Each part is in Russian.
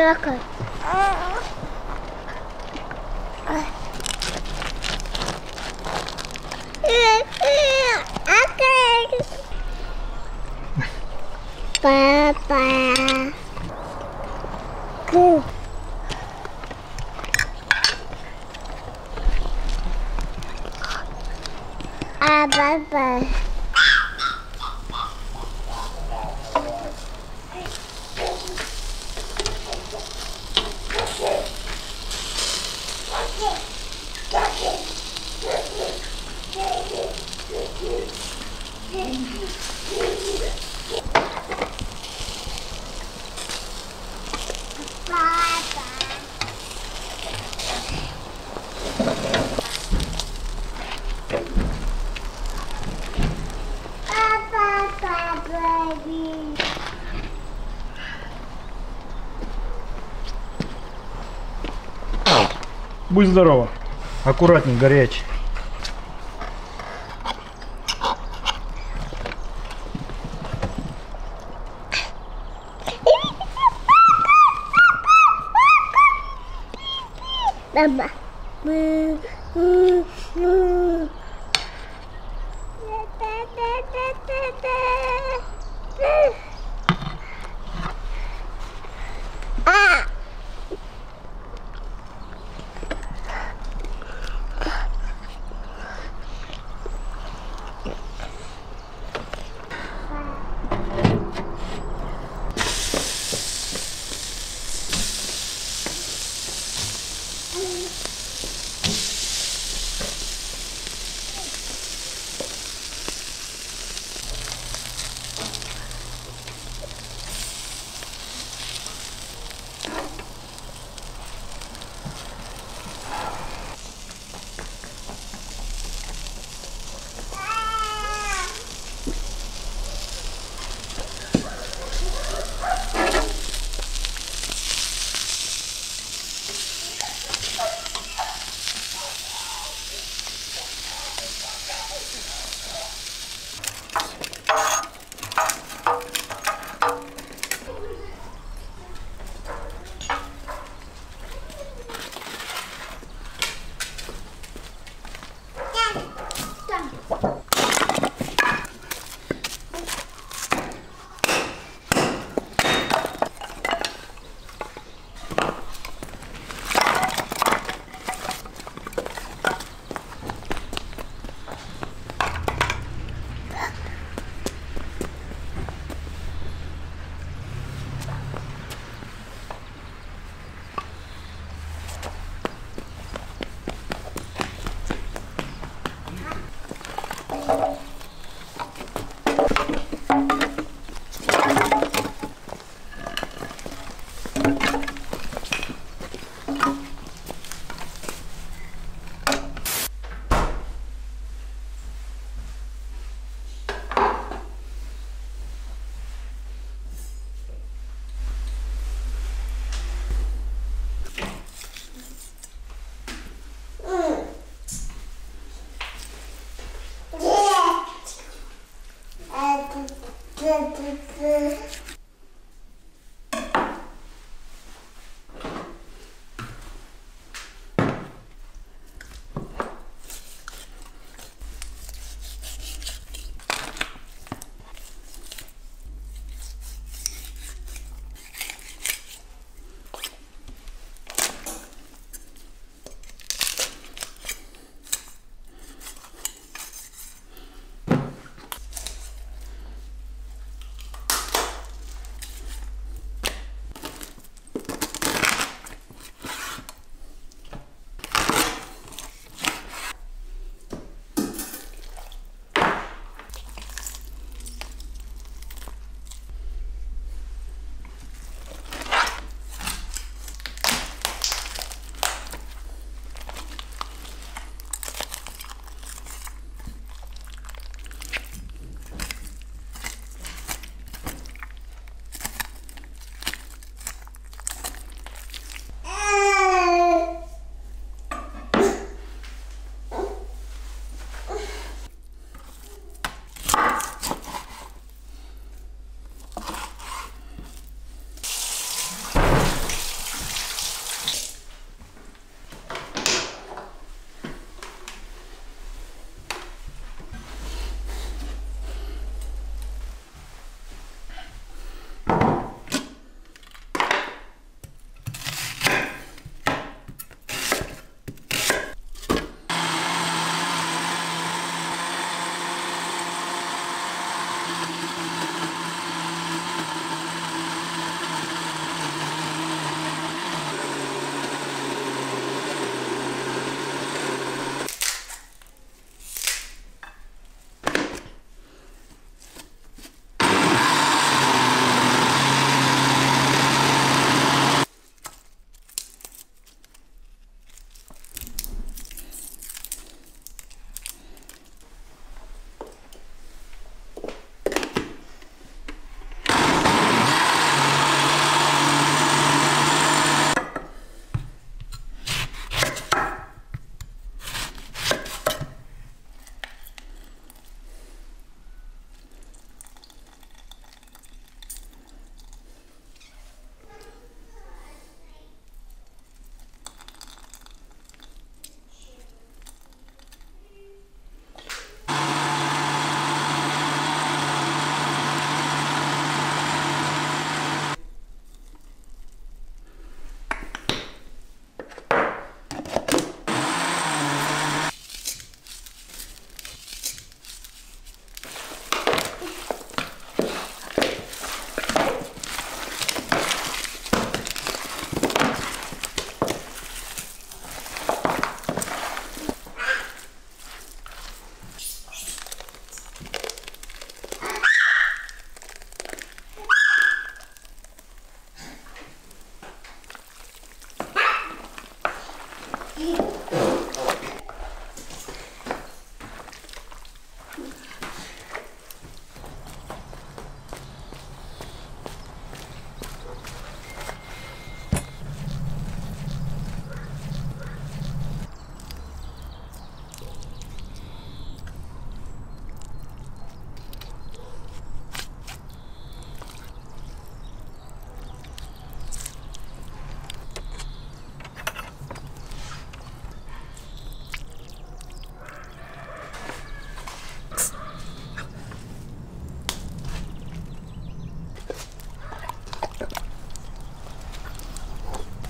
minha casa. Будь здорова. Аккуратней, горячий. get this.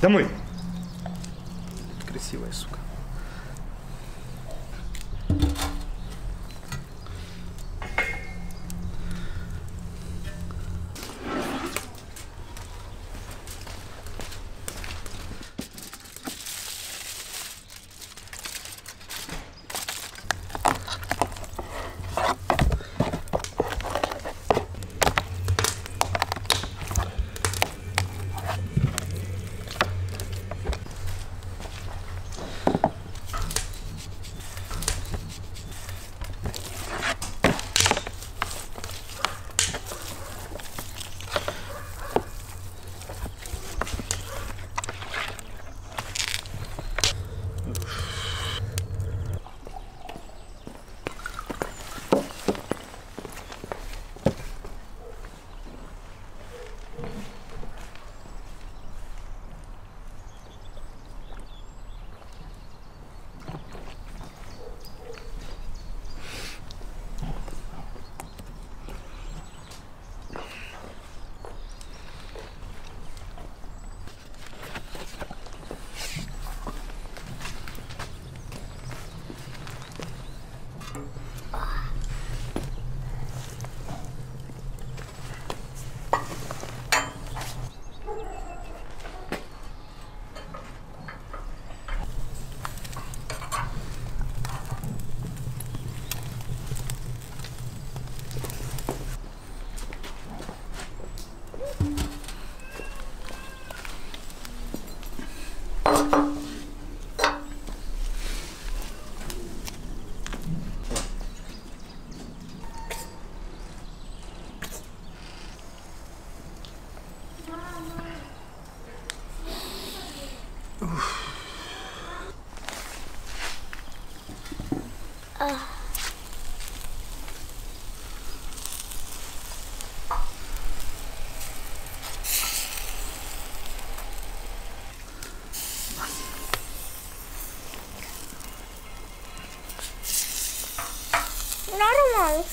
Домой. not one.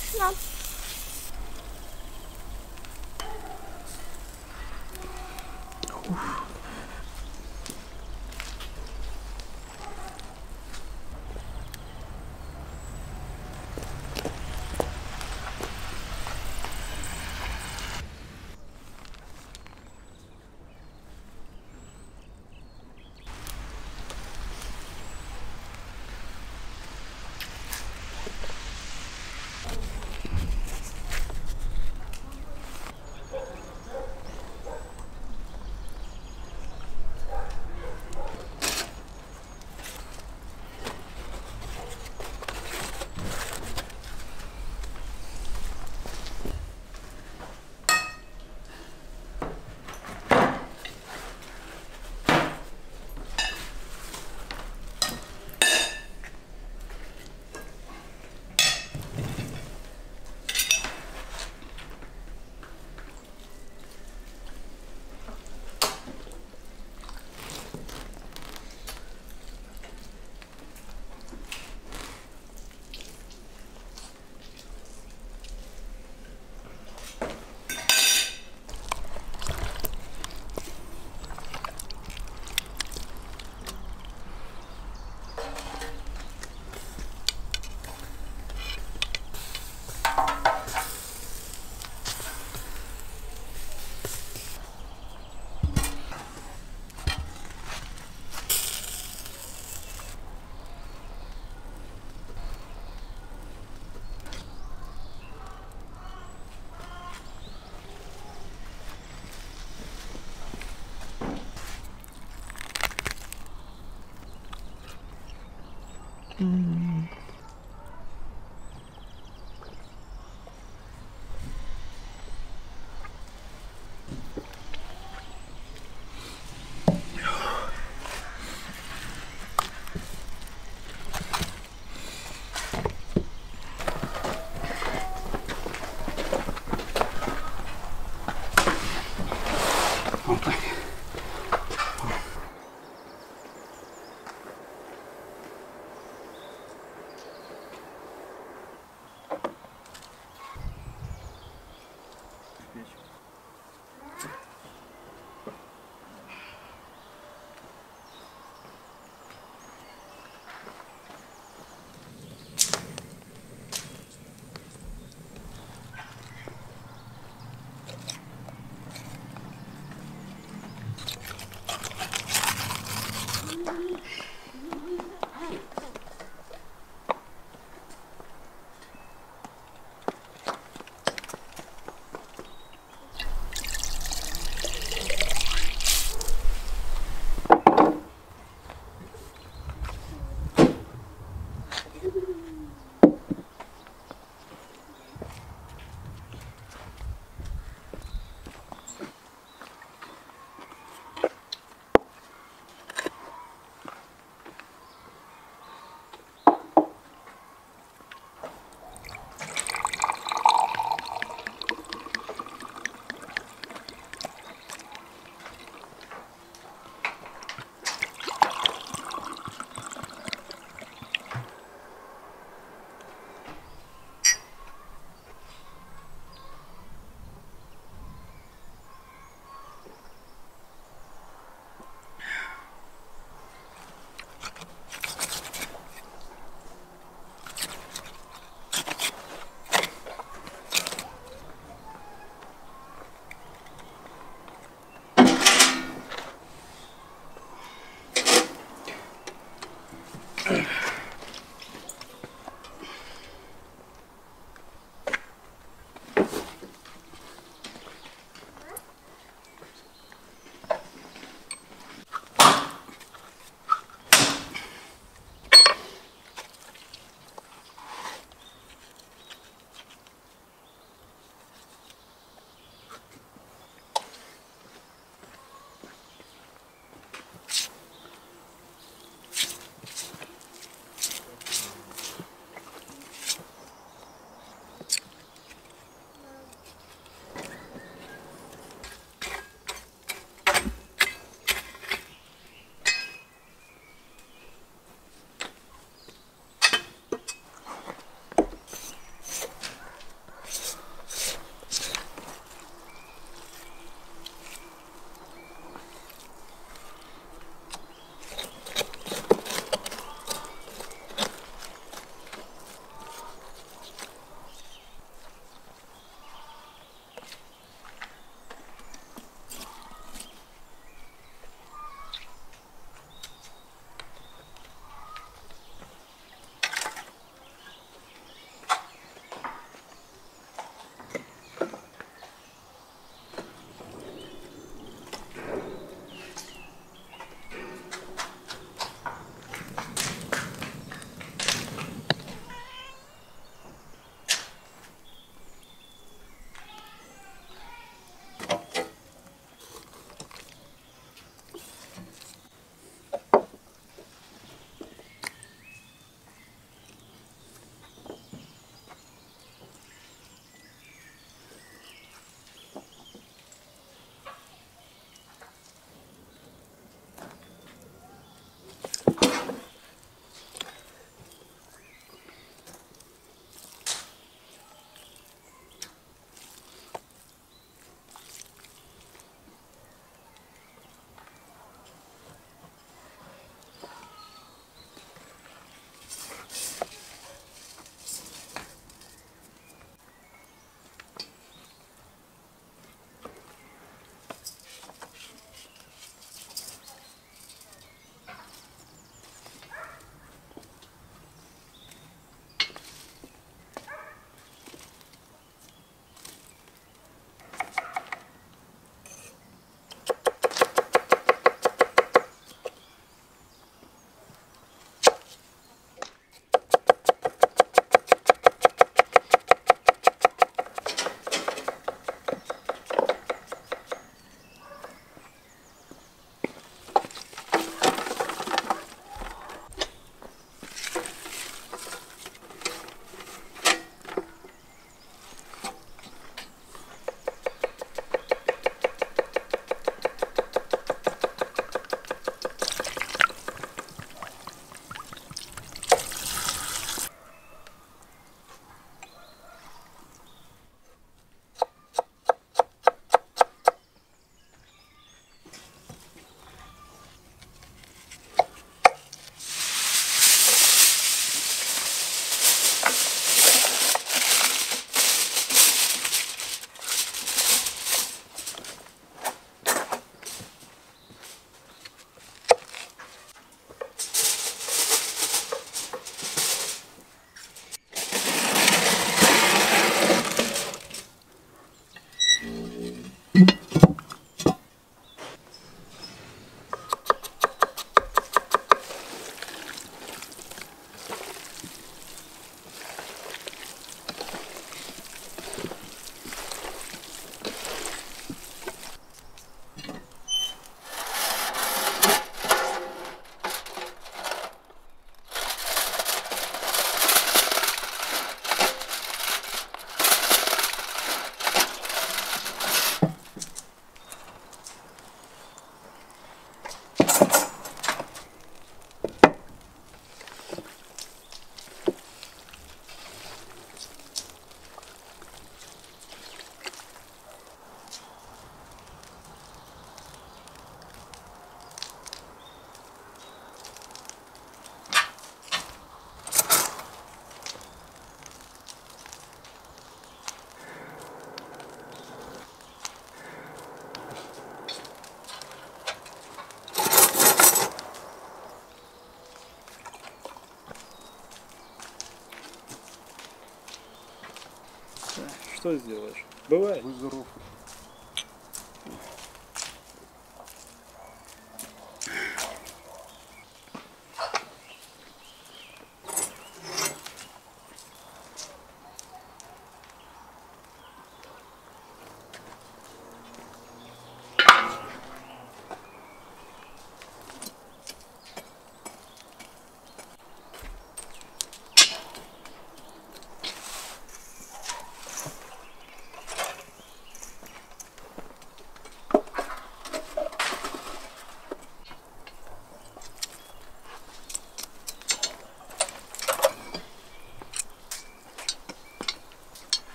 Сделаешь? Бывает. Будь здоров.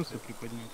Просто приподнять.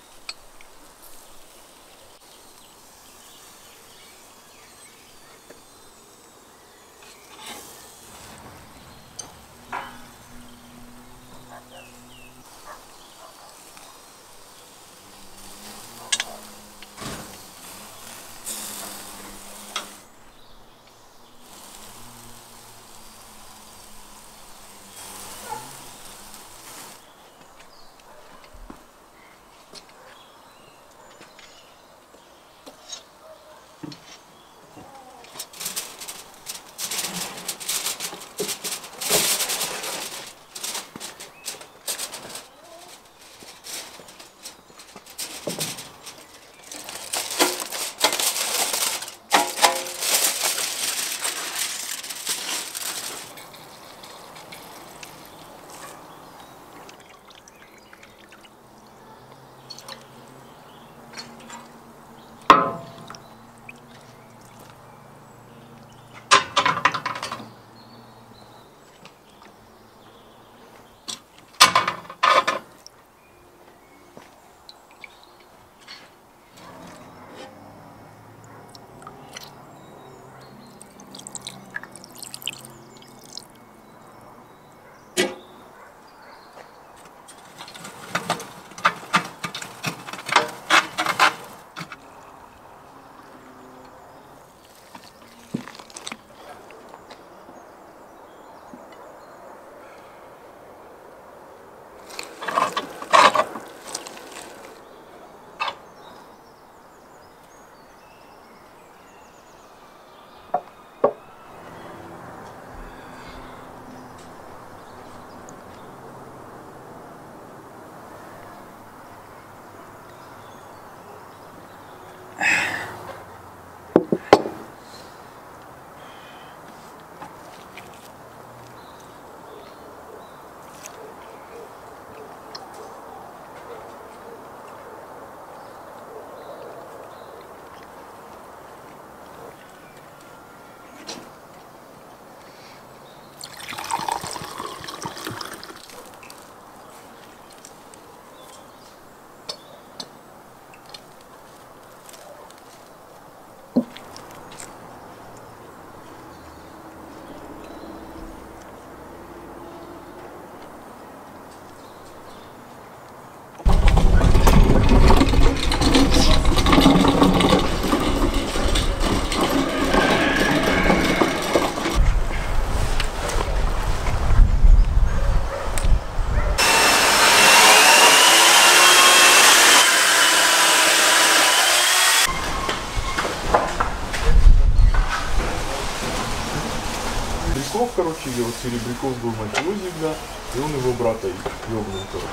Короче, где вот Серебряков был мафиози, бля, и он его брата ёбнул, короче.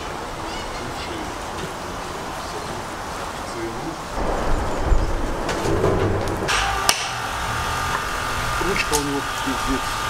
Ручка у него пиздец.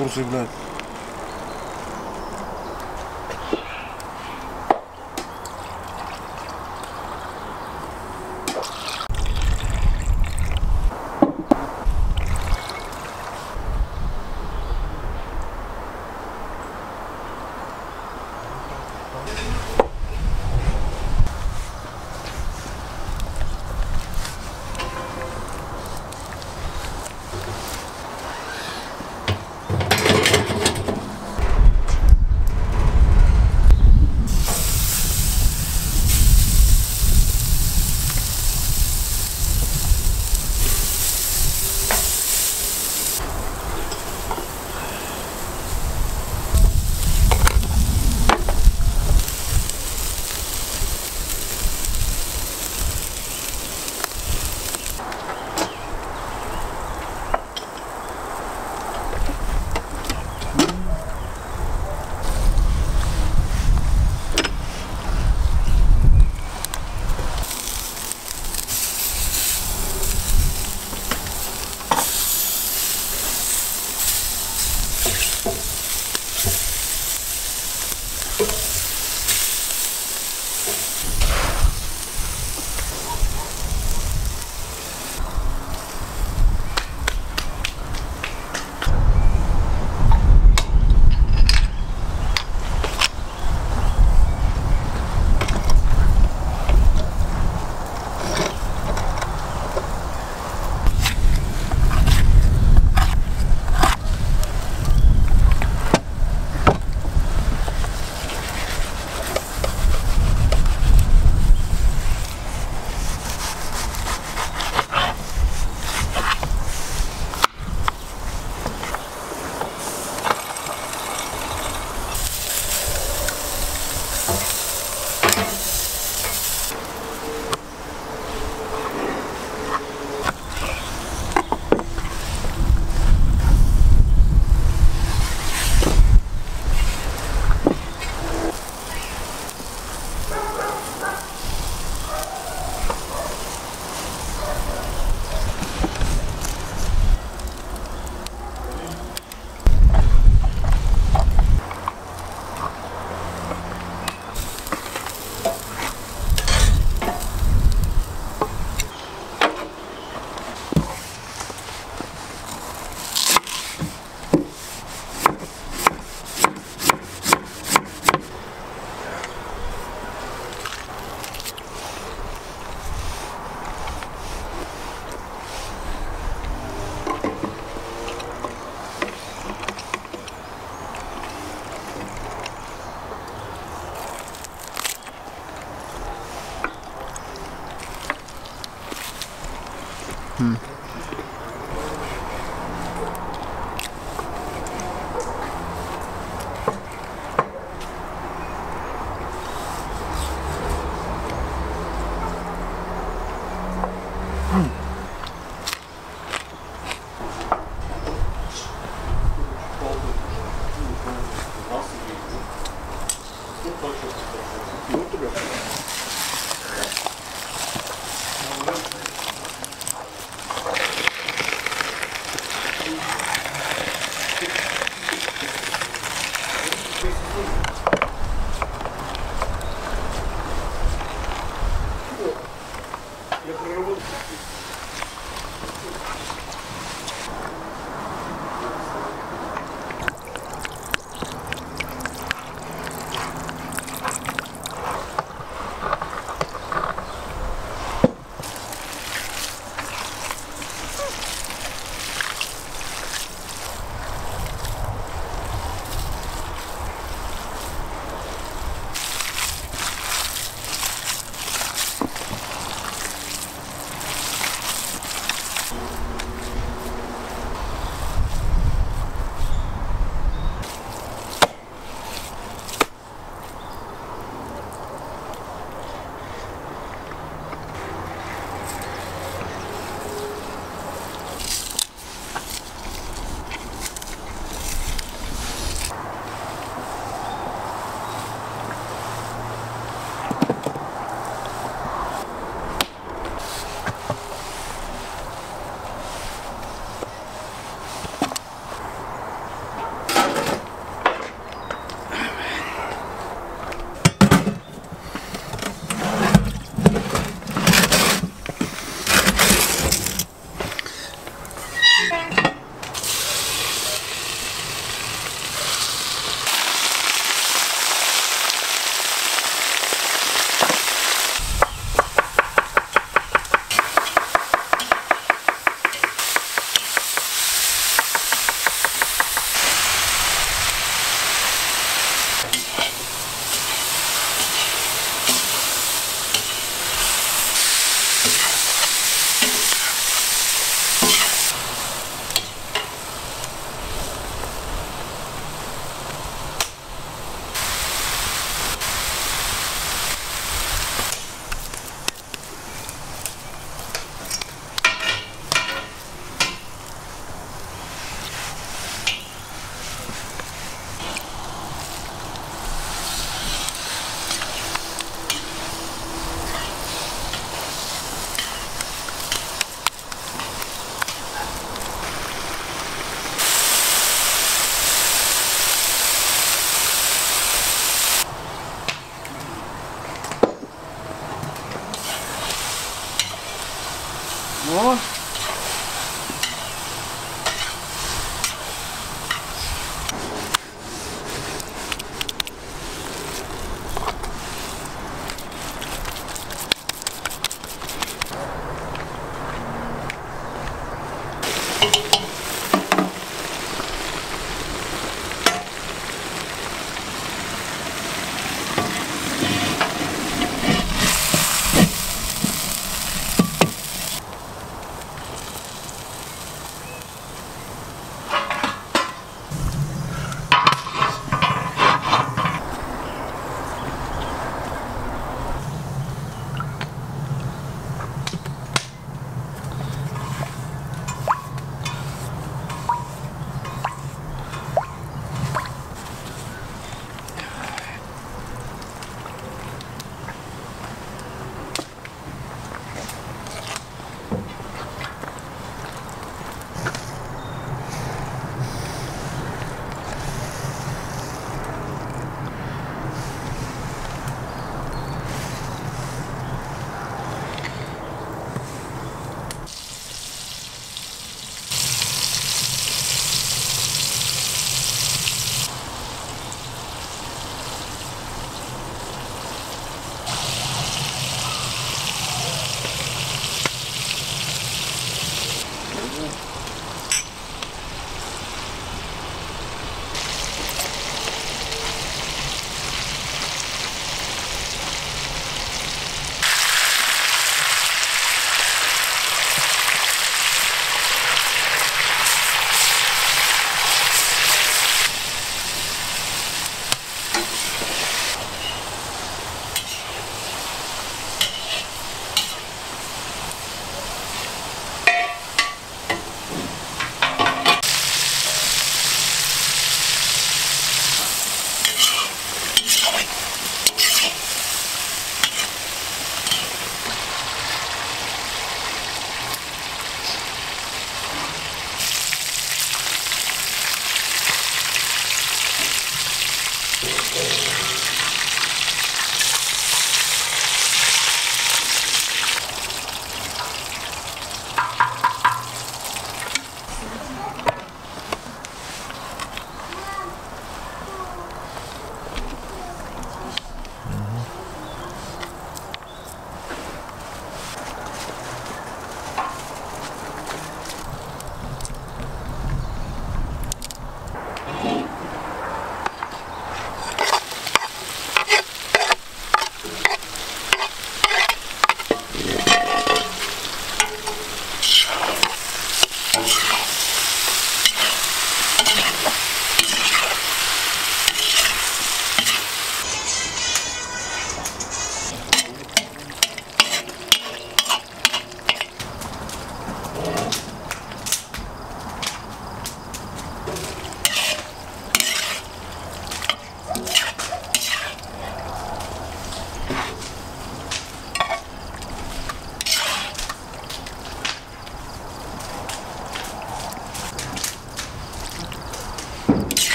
Турция, Турция, блядь.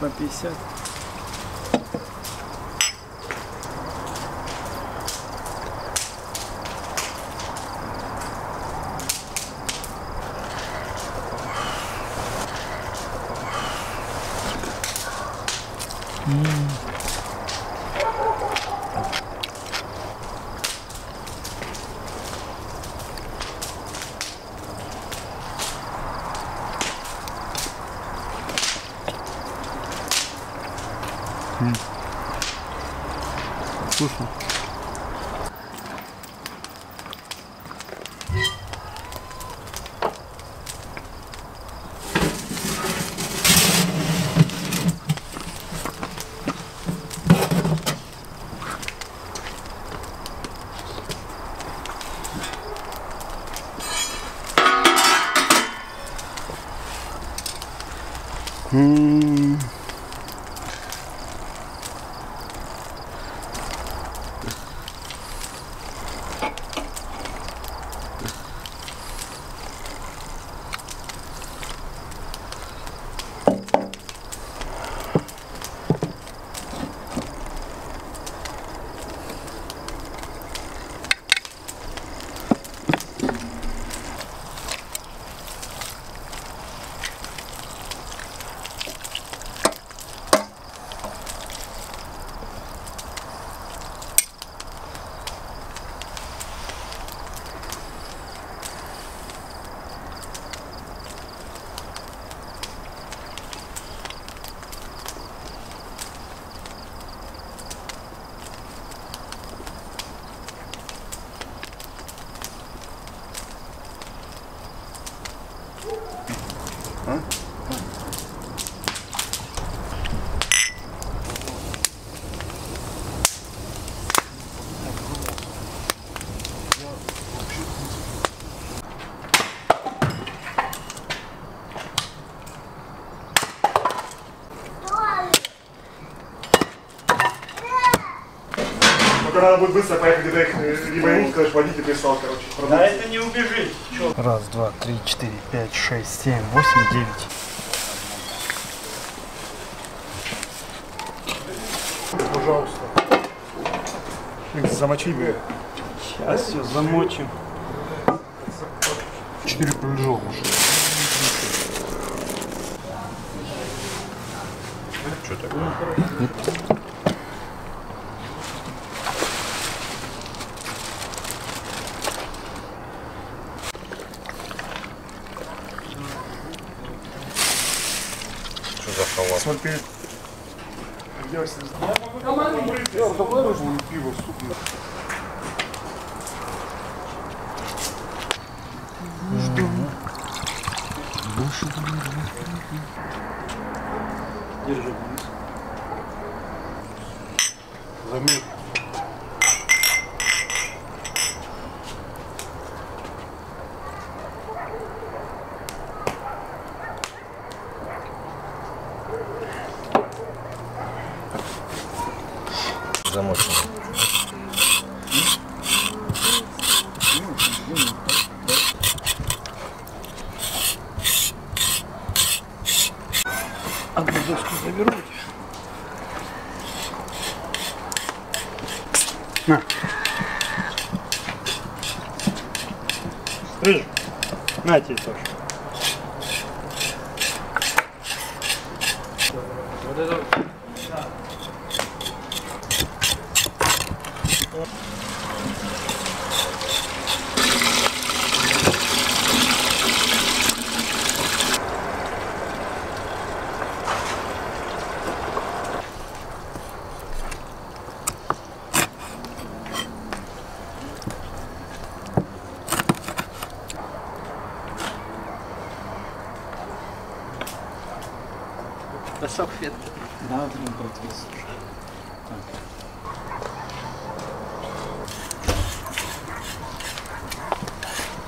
По 50. Когда надо будет быстро поехать, где-то их э, либо ему скажешь, водитель прислал, короче. Да это не убежит. Раз, два, три, четыре, пять, шесть, семь, восемь, девять. Пожалуйста. Их замочить бы. Сейчас все замочим. Четыре полежал уже. Что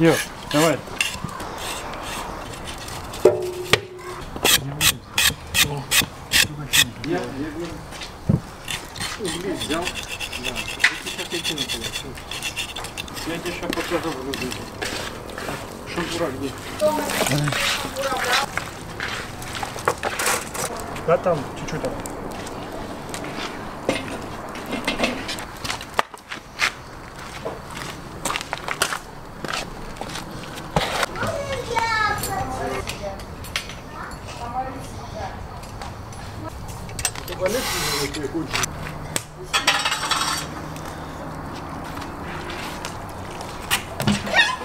Йо, давай. Я, я, я. взял. Да. Сейчас я кину получил. Я тебе сейчас покажу в люди. Шампура где? Да, там, чуть-чуть там.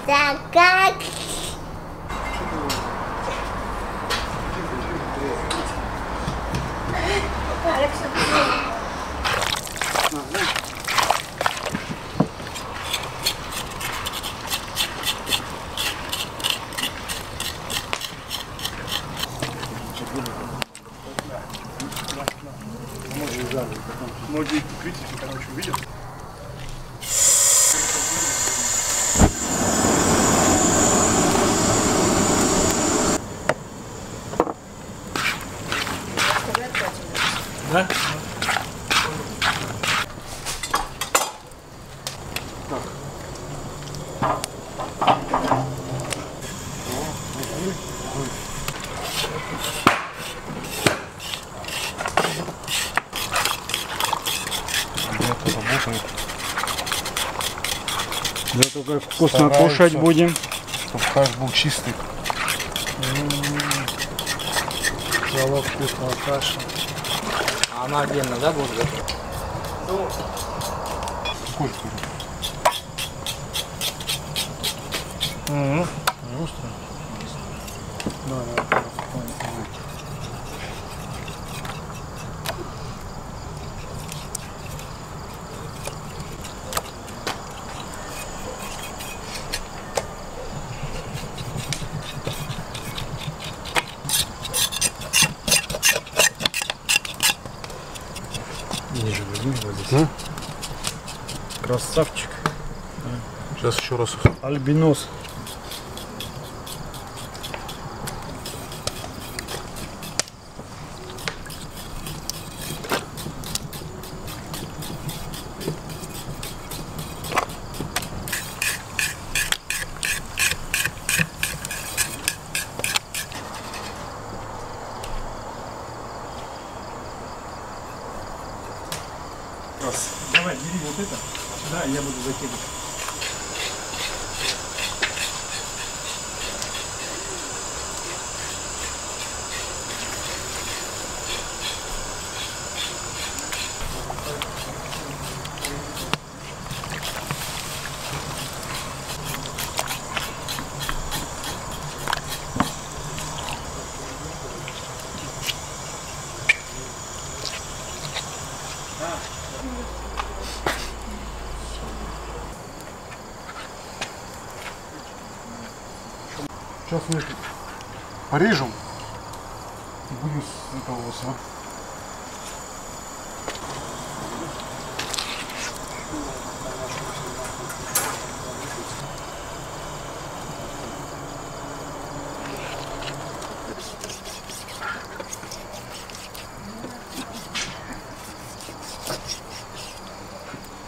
Так как Многие критики, короче, увидят. Да? Как вкусно Стараются. кушать будем. Чтобы каш был чистый. Залог вкусного каши. А она отдельно, да, будет готова? Сколько? Угу. Остро. Да, да, спокойно. Ниже возьми, вот здесь. Красавчик. Сейчас еще раз. Альбинос. Давай, бери вот это. Да, я буду закидывать. Сейчас мы их порежем. И будем с этого вот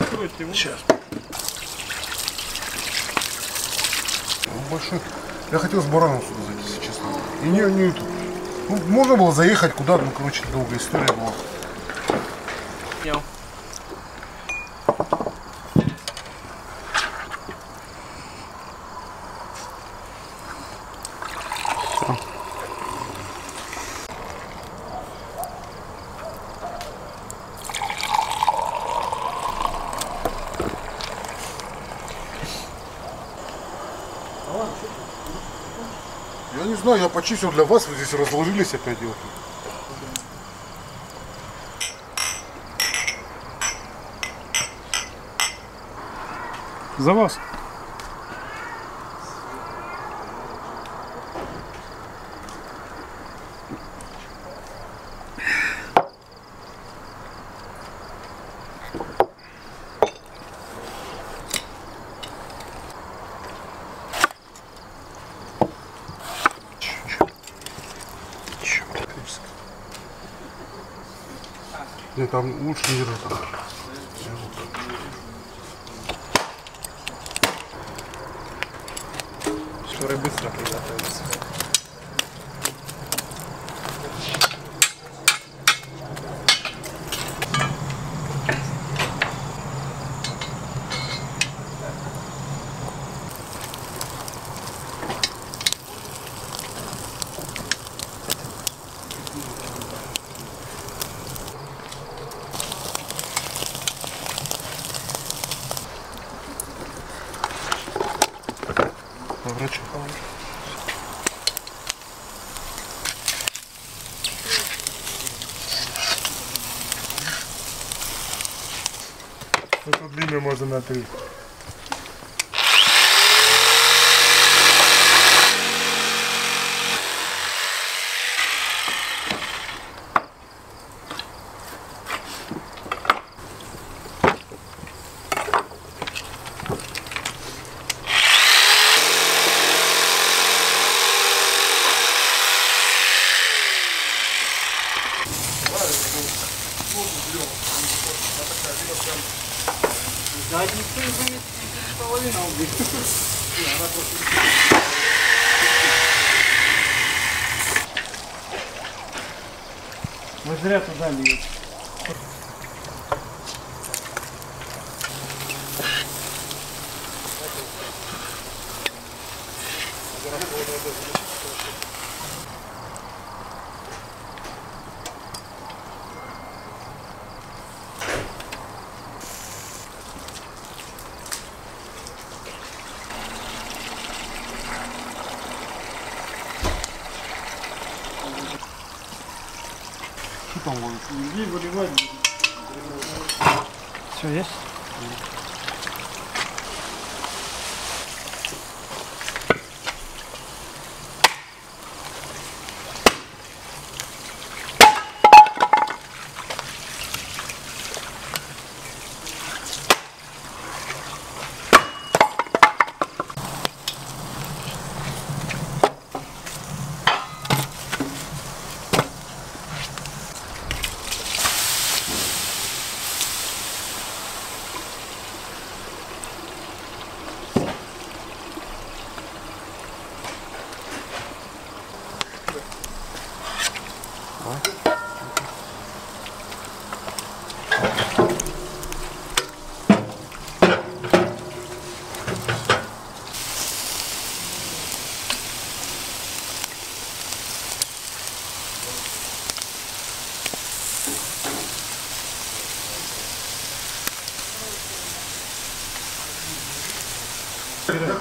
Откройте его. Сейчас. Он большой. Я хотел с бараном сюда зайти, если честно. И не, не тут. Ну, можно было куда-то, ну, короче, долгая история была. Понял. Я не знаю, я почистил для вас, вы здесь разложились опять. и За вас. Нет, там лучше не держать. three.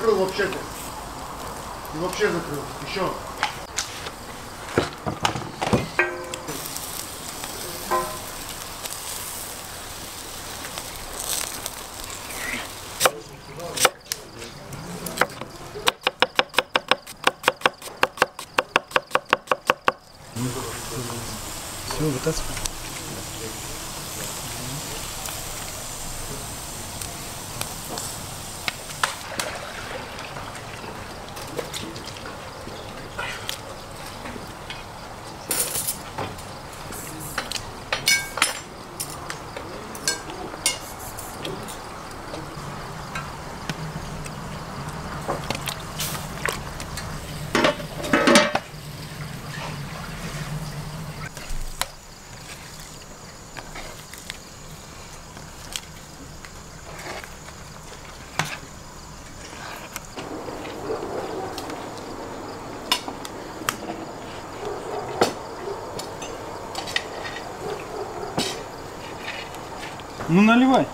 Закрыл вообще-то. И вообще закрыл. Ну наливай.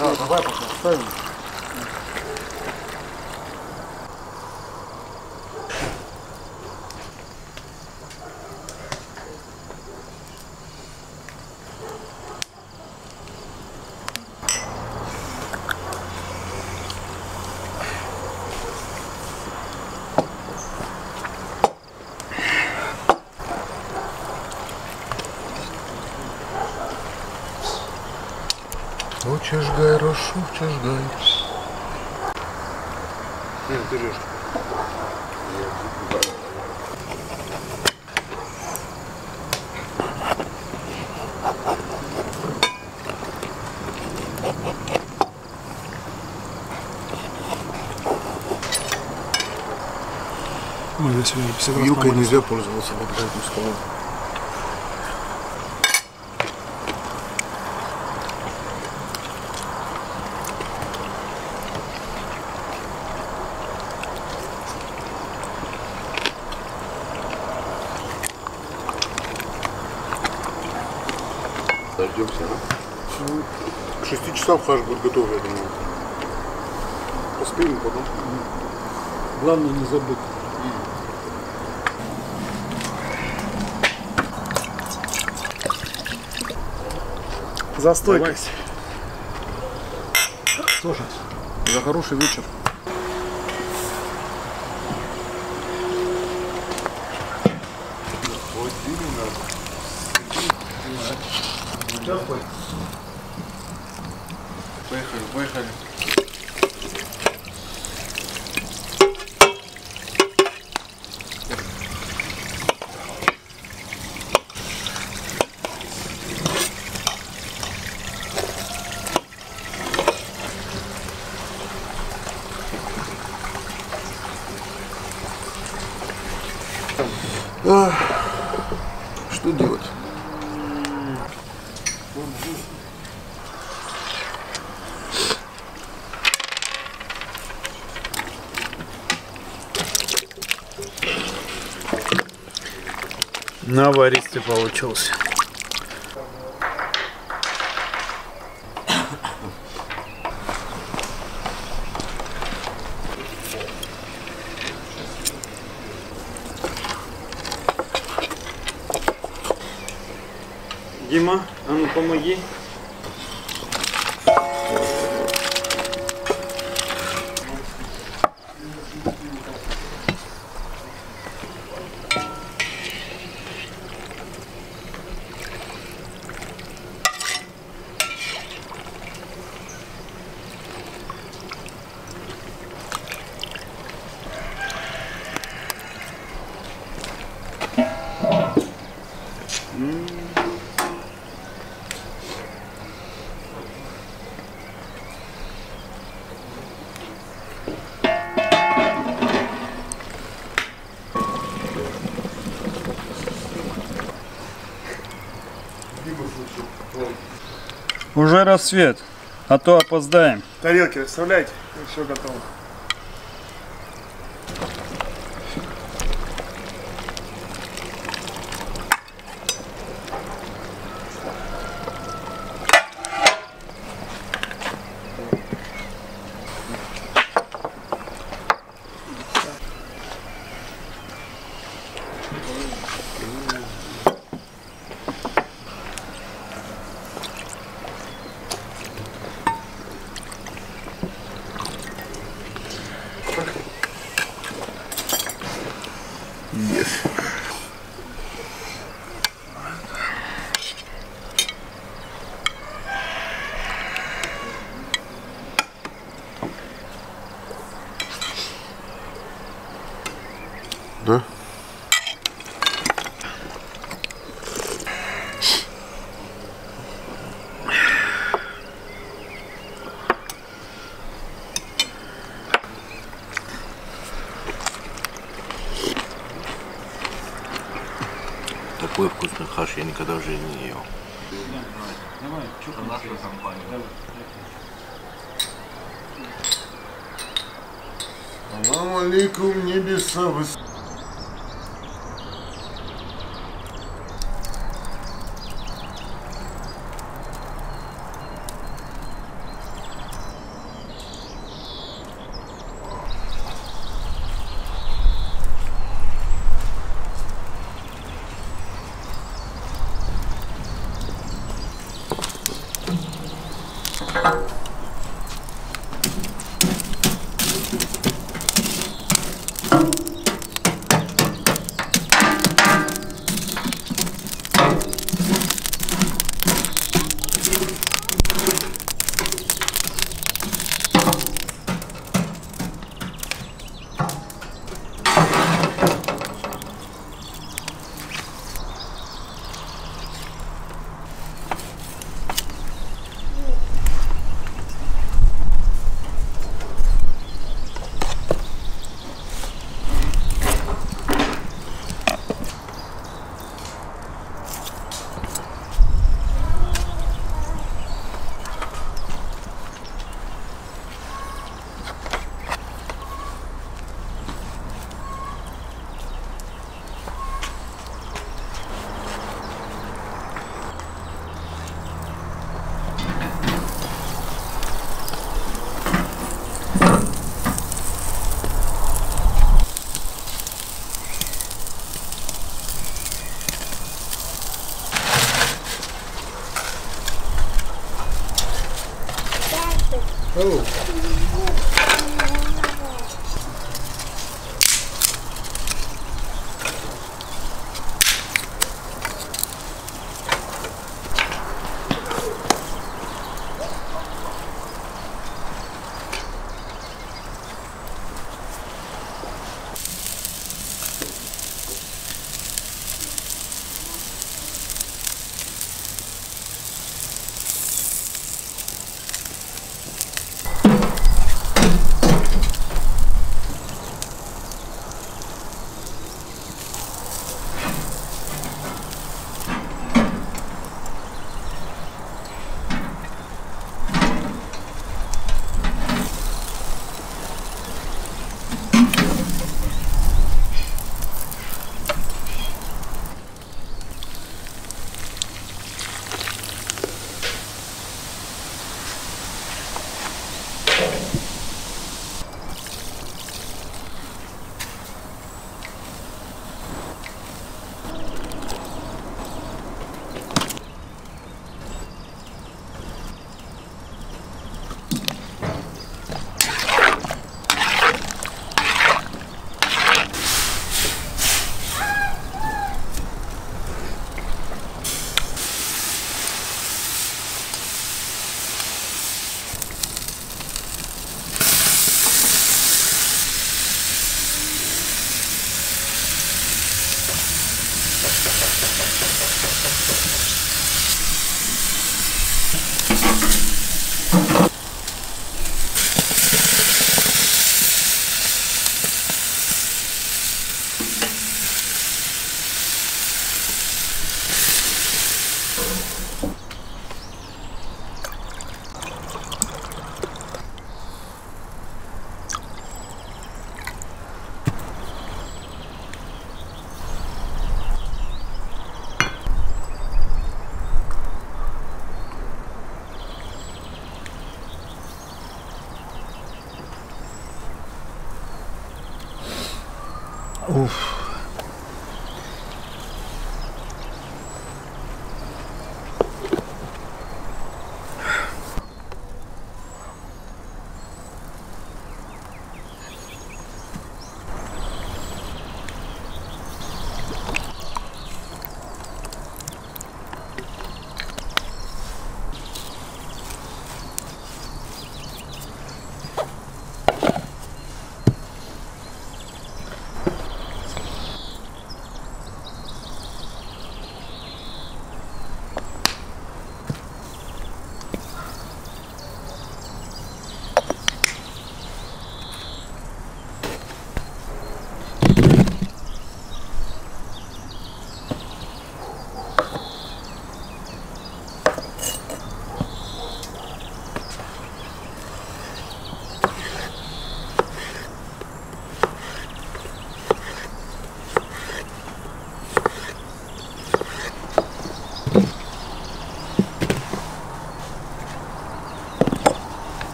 Да, давай пока оставим. Гай, хочешь гай. Нет, ты режь. Ой, я сегодня 50 раз Вилкой помолился. нельзя пользоваться вот этим столом. Часам хаш будет готов, я думаю. Поспеем потом. Главное не забыть. За стойкой. Слушай, За хороший вечер. Вот именно. Поехали, поехали. Ах, Что делать? Наваристый получился. Дима, а ну помоги. Уже рассвет, а то опоздаем. Тарелки расставляйте, все готово. Да? Oh. Oof.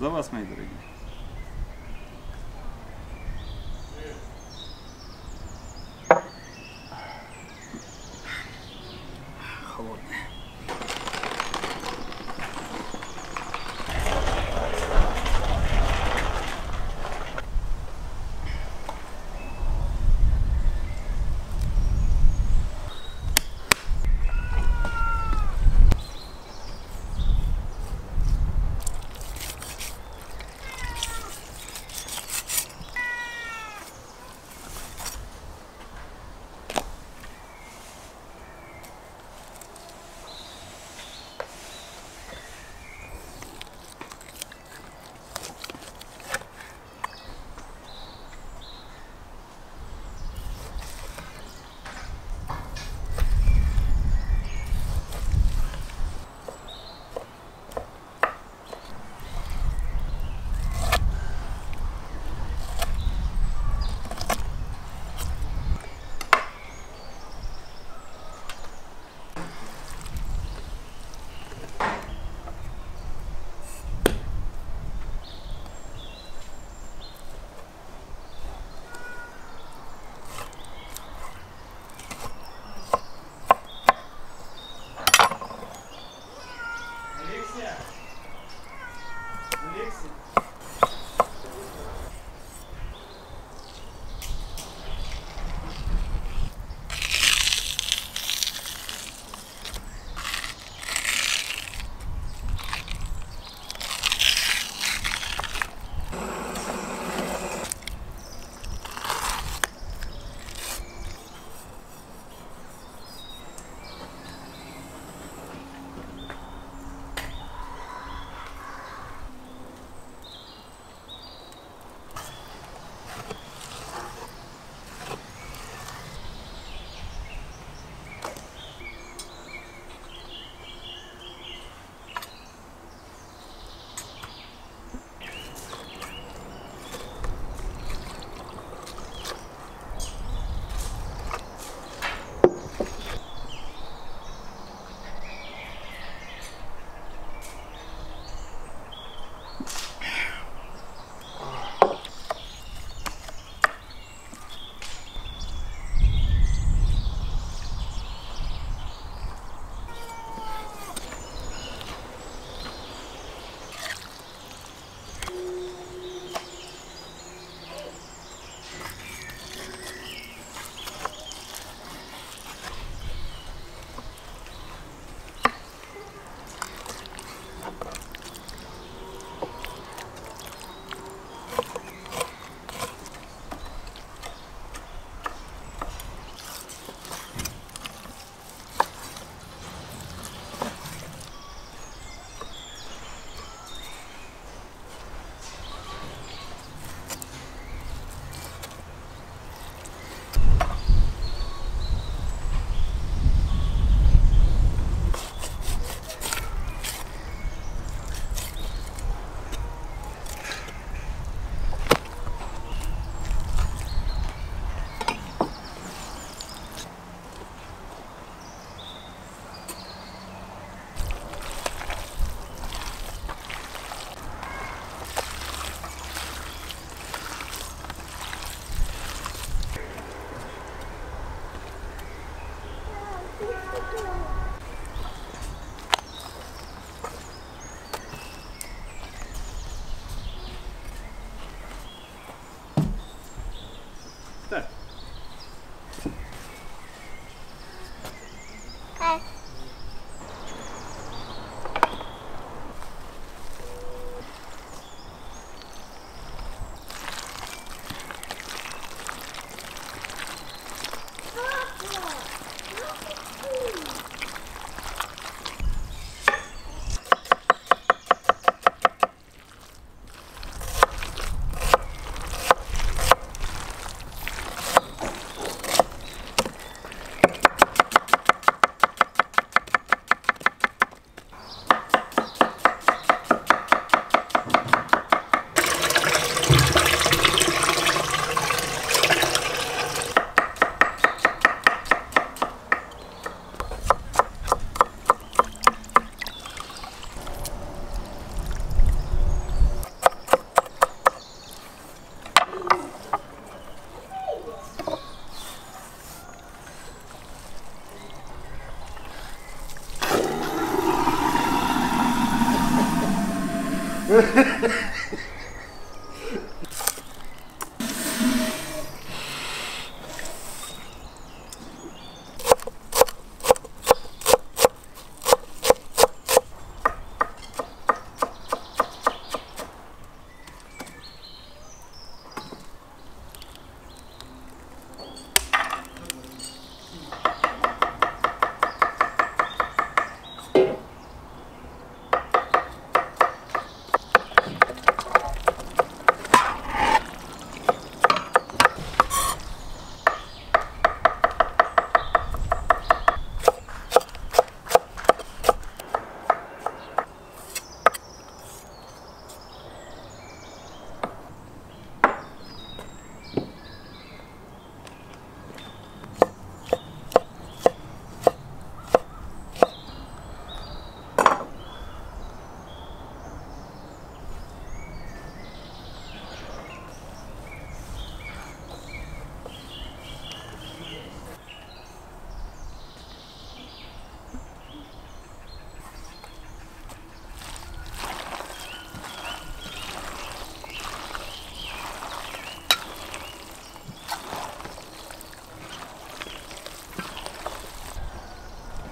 За вас, мои дорогие.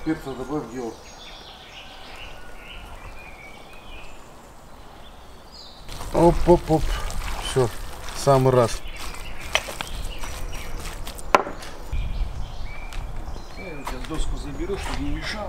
Перца добавь дело. Оп-оп-оп. Все, самый раз. Я сейчас доску заберу, чтобы не мешало.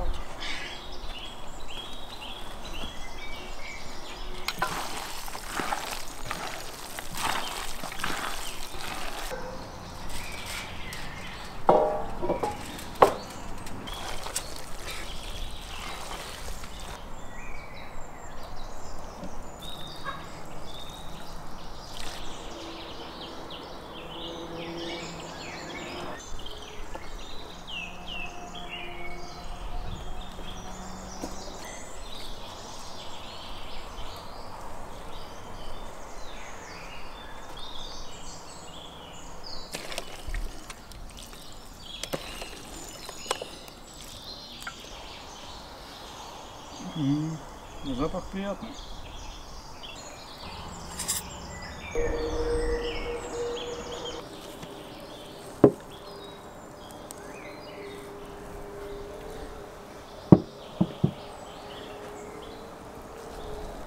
Приятный.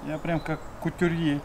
Я прям как кутюрье.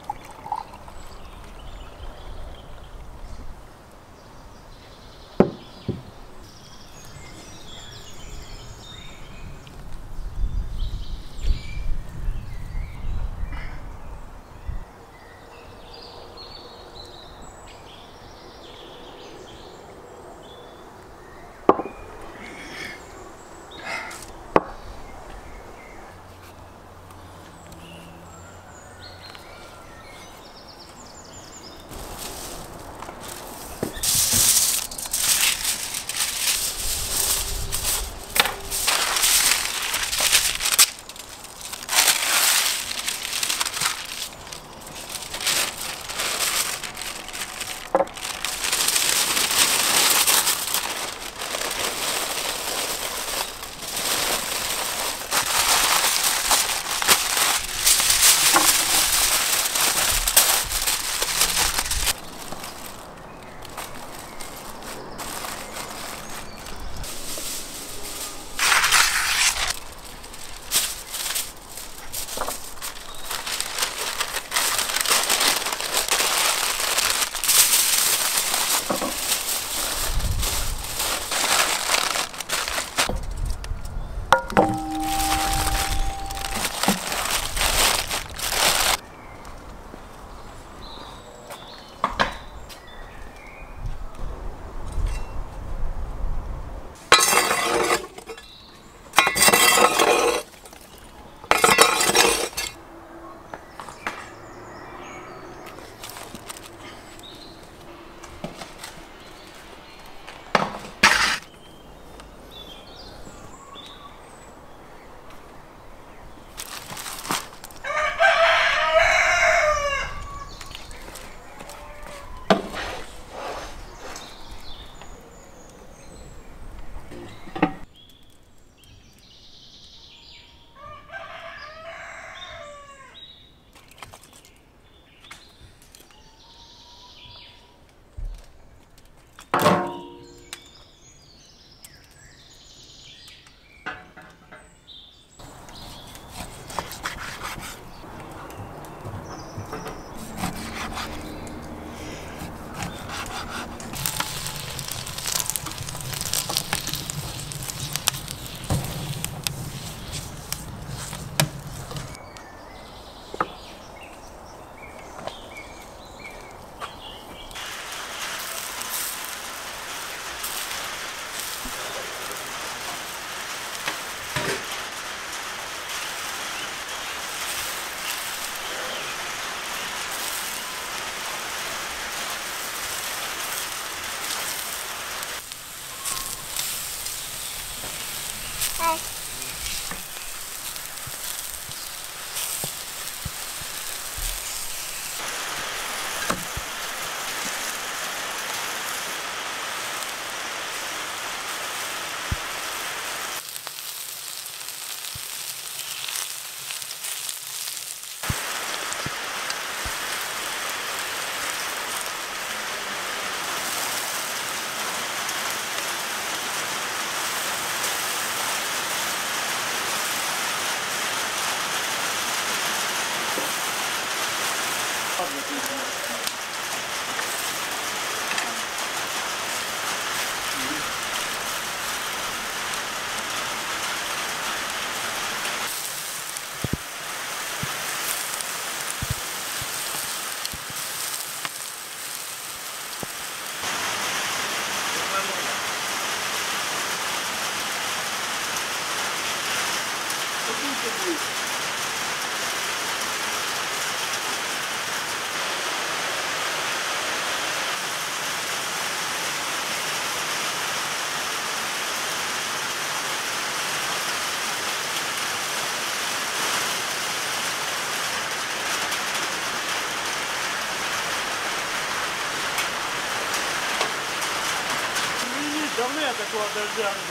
Давно я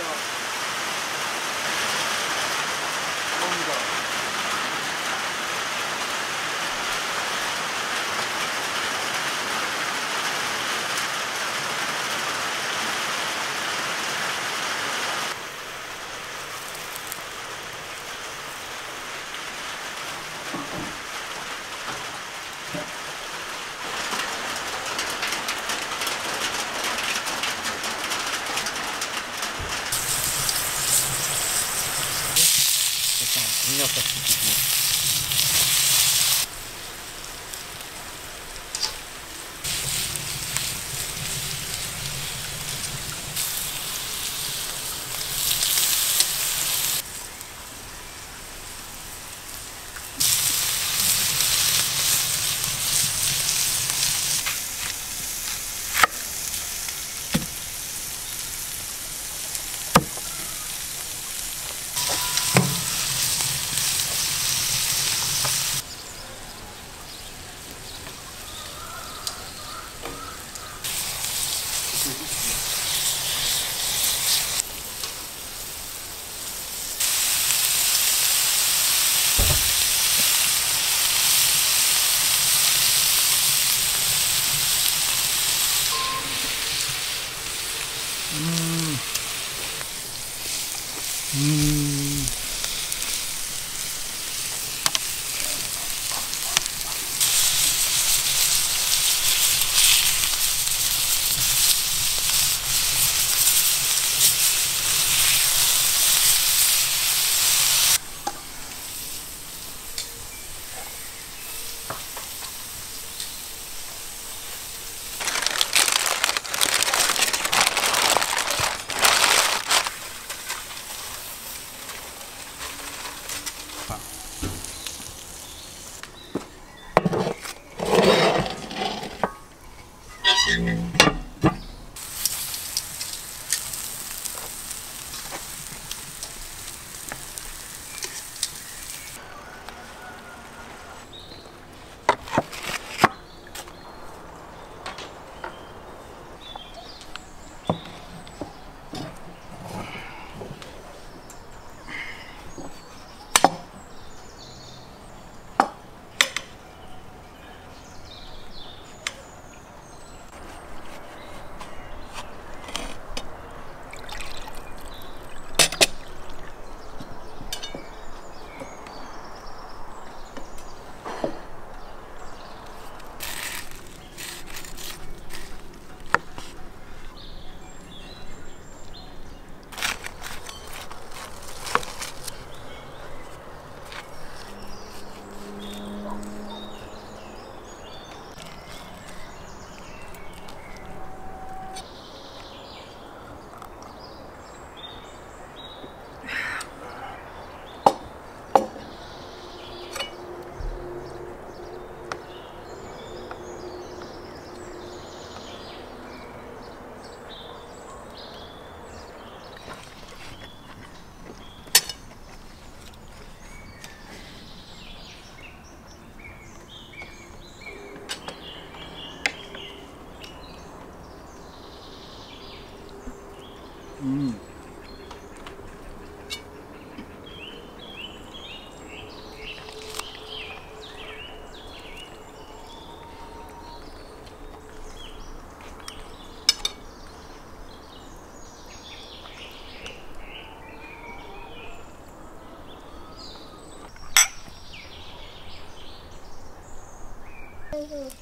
Thank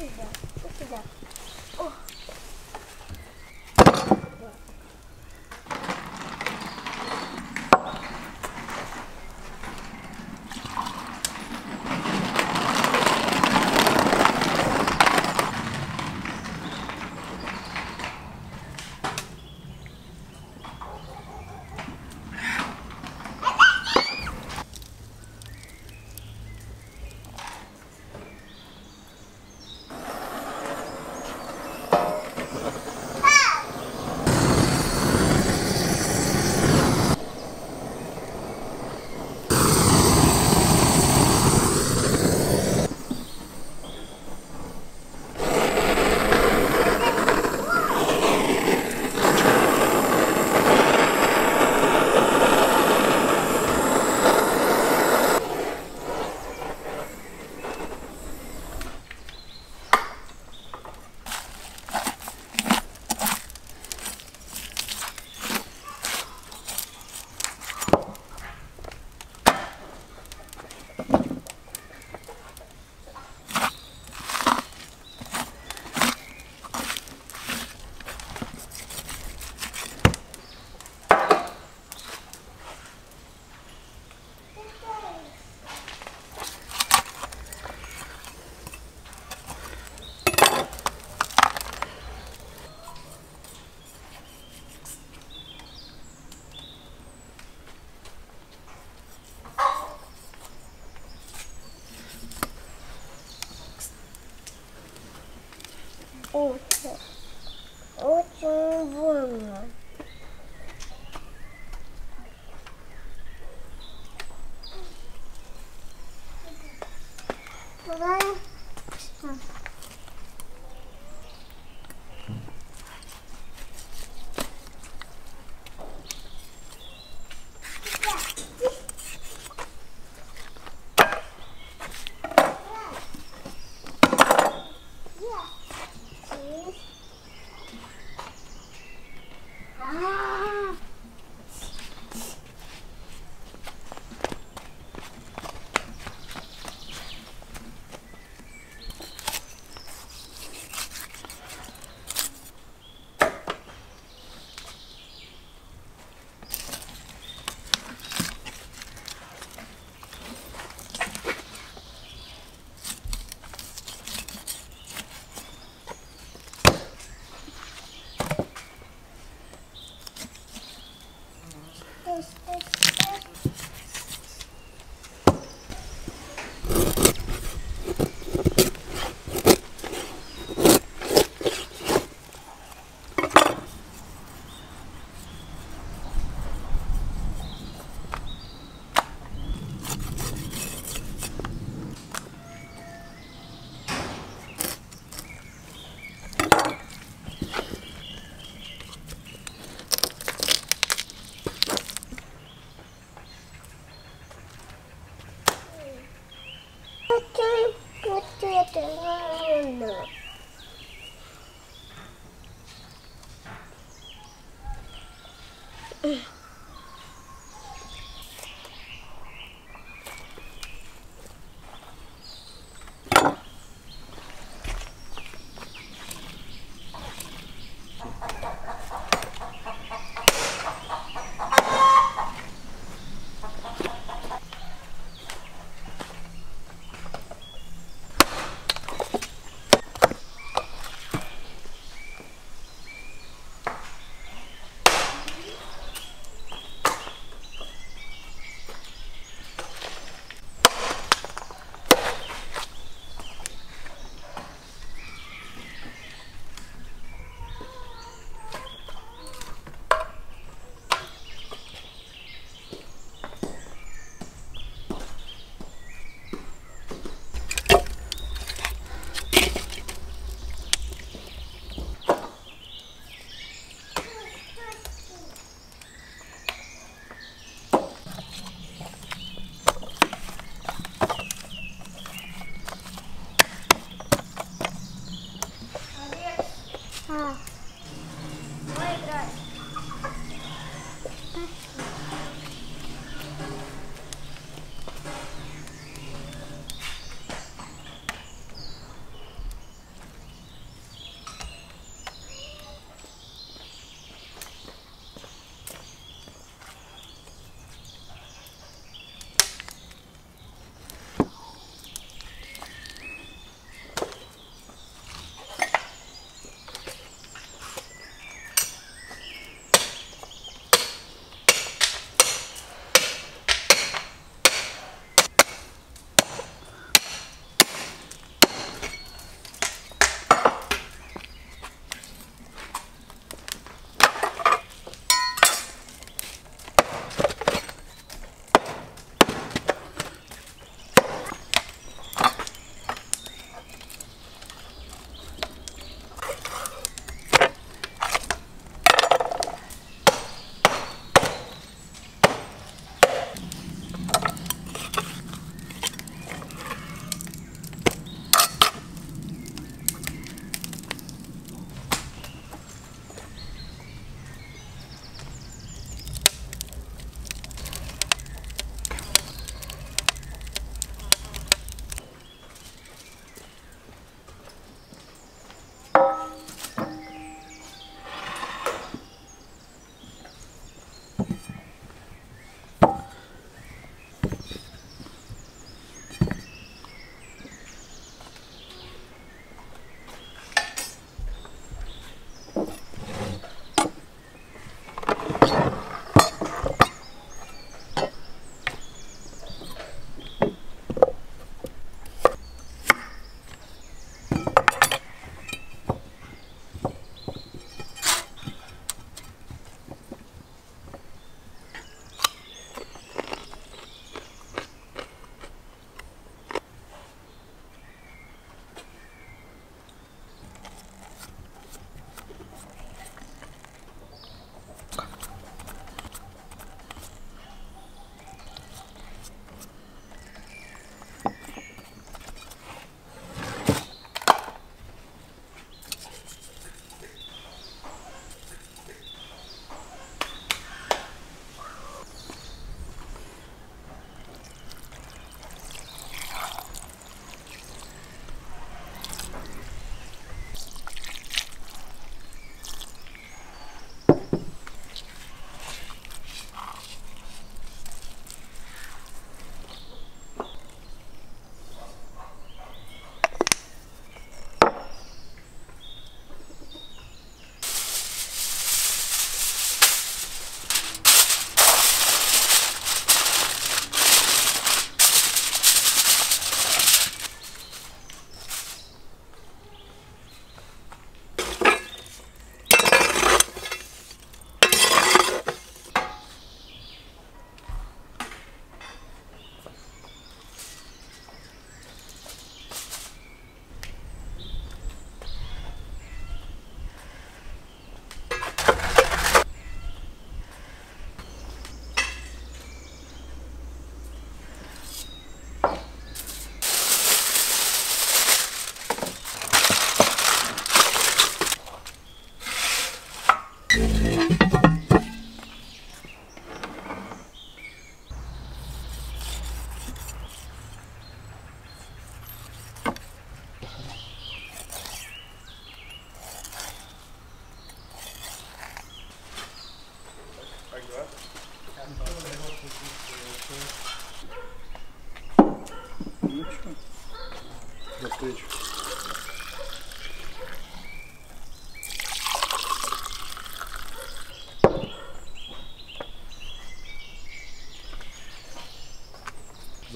you.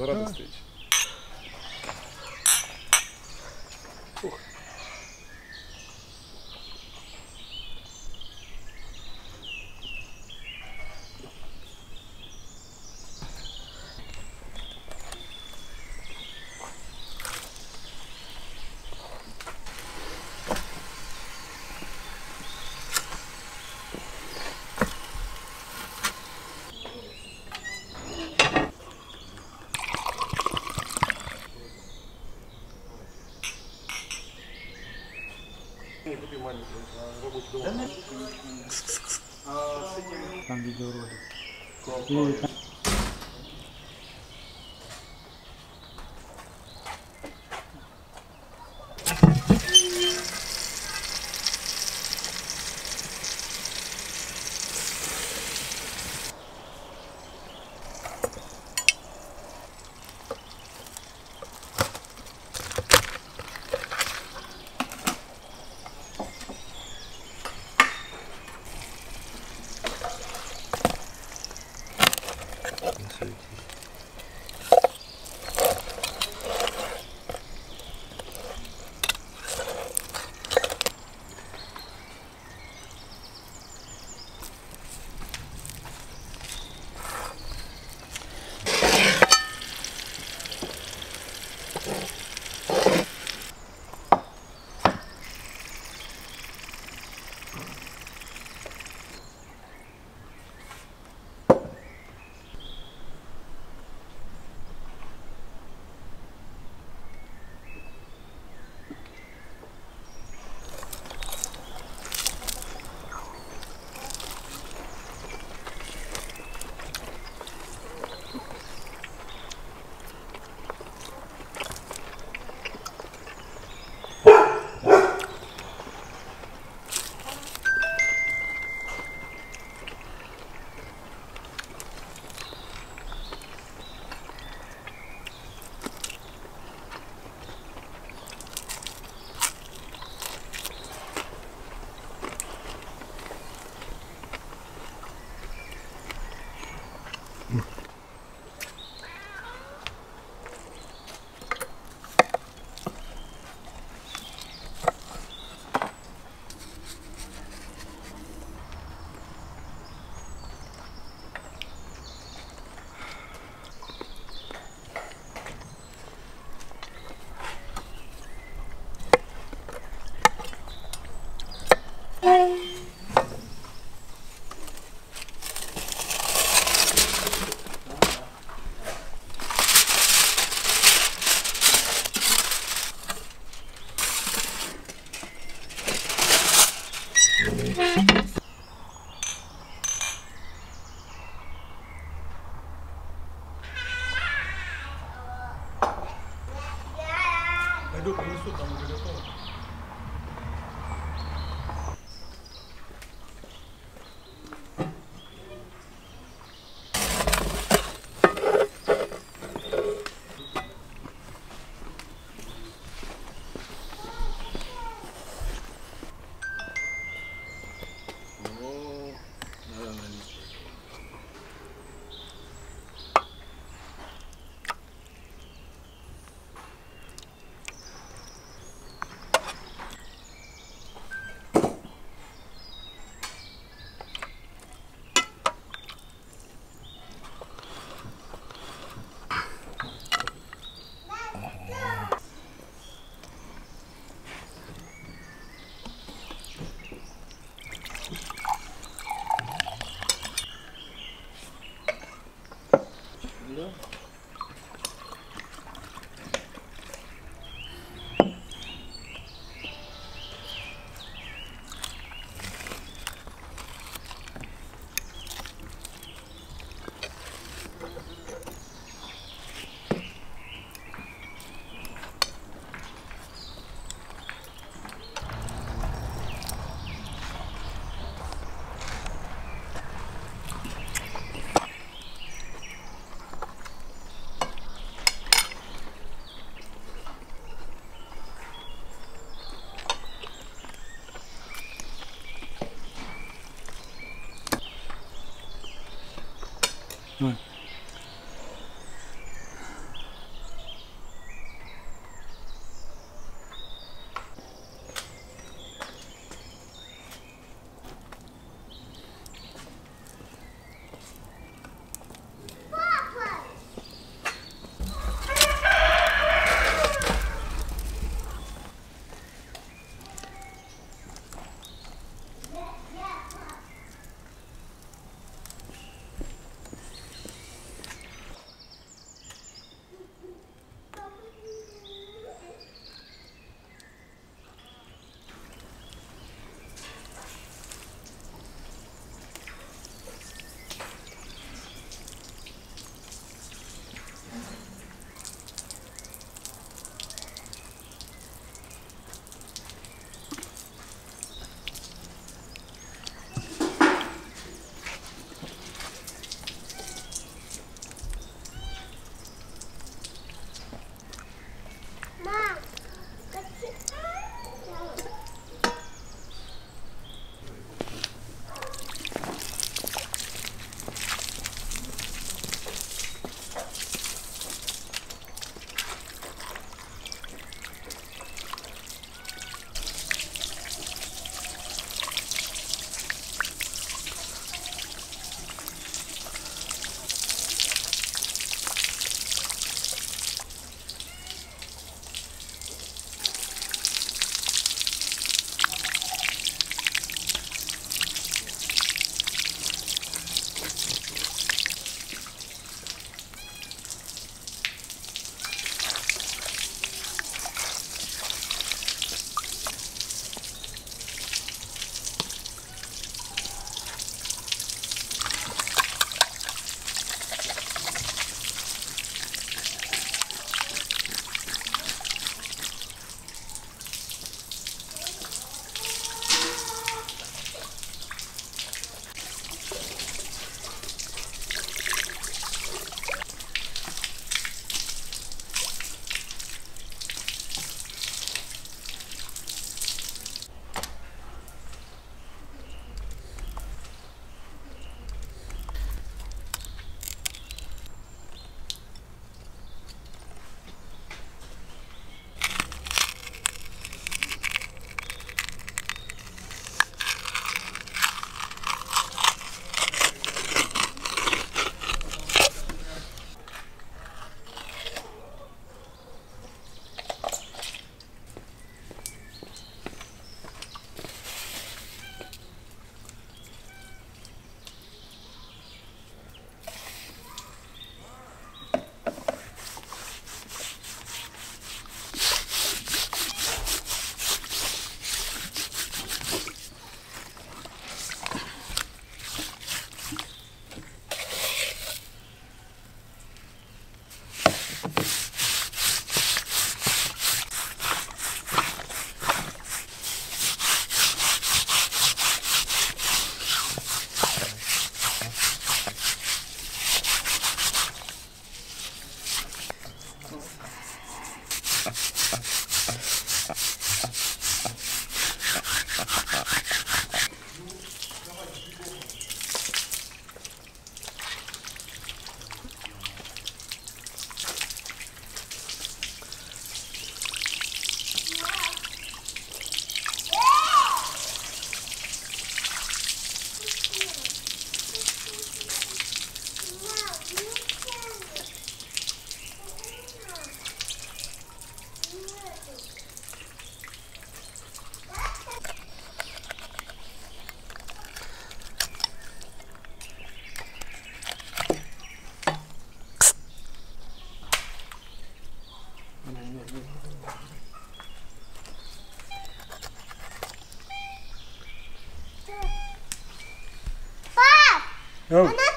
за радостей. Заради стоїть. Там видеоролик. よく面白いと。Oh.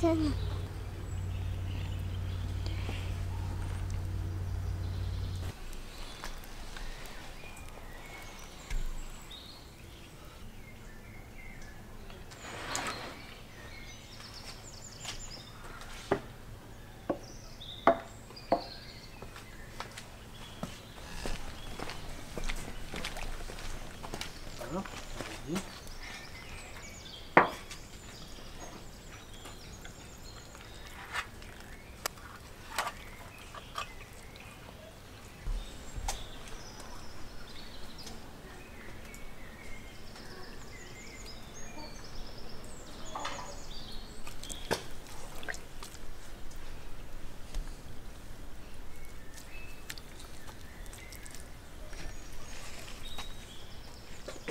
天呐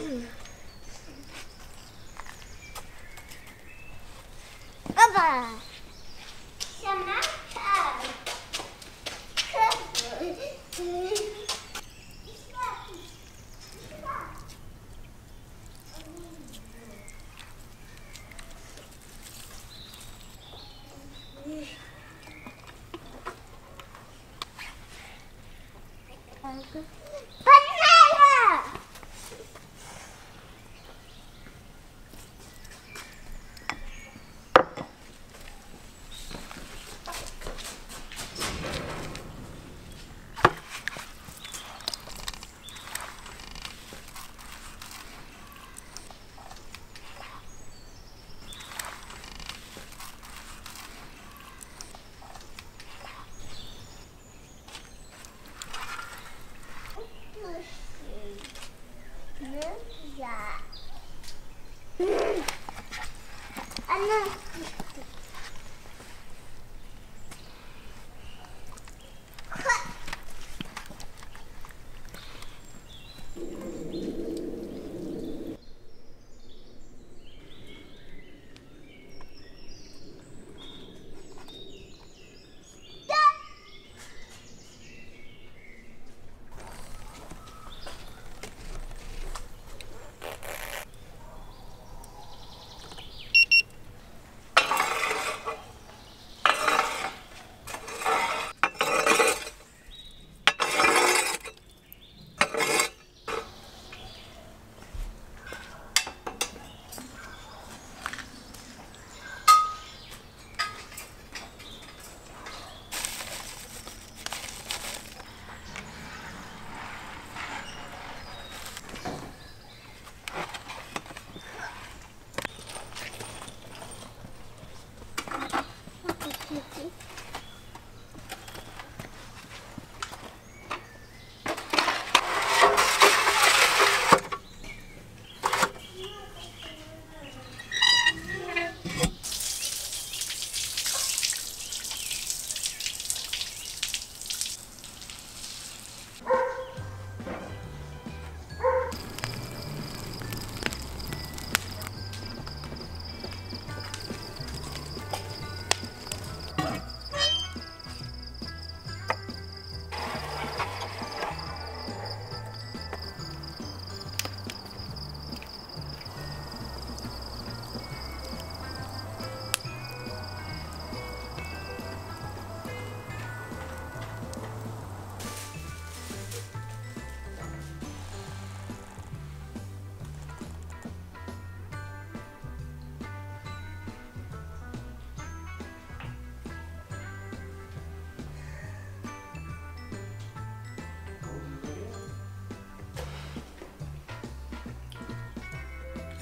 Опа! Сама? Ah!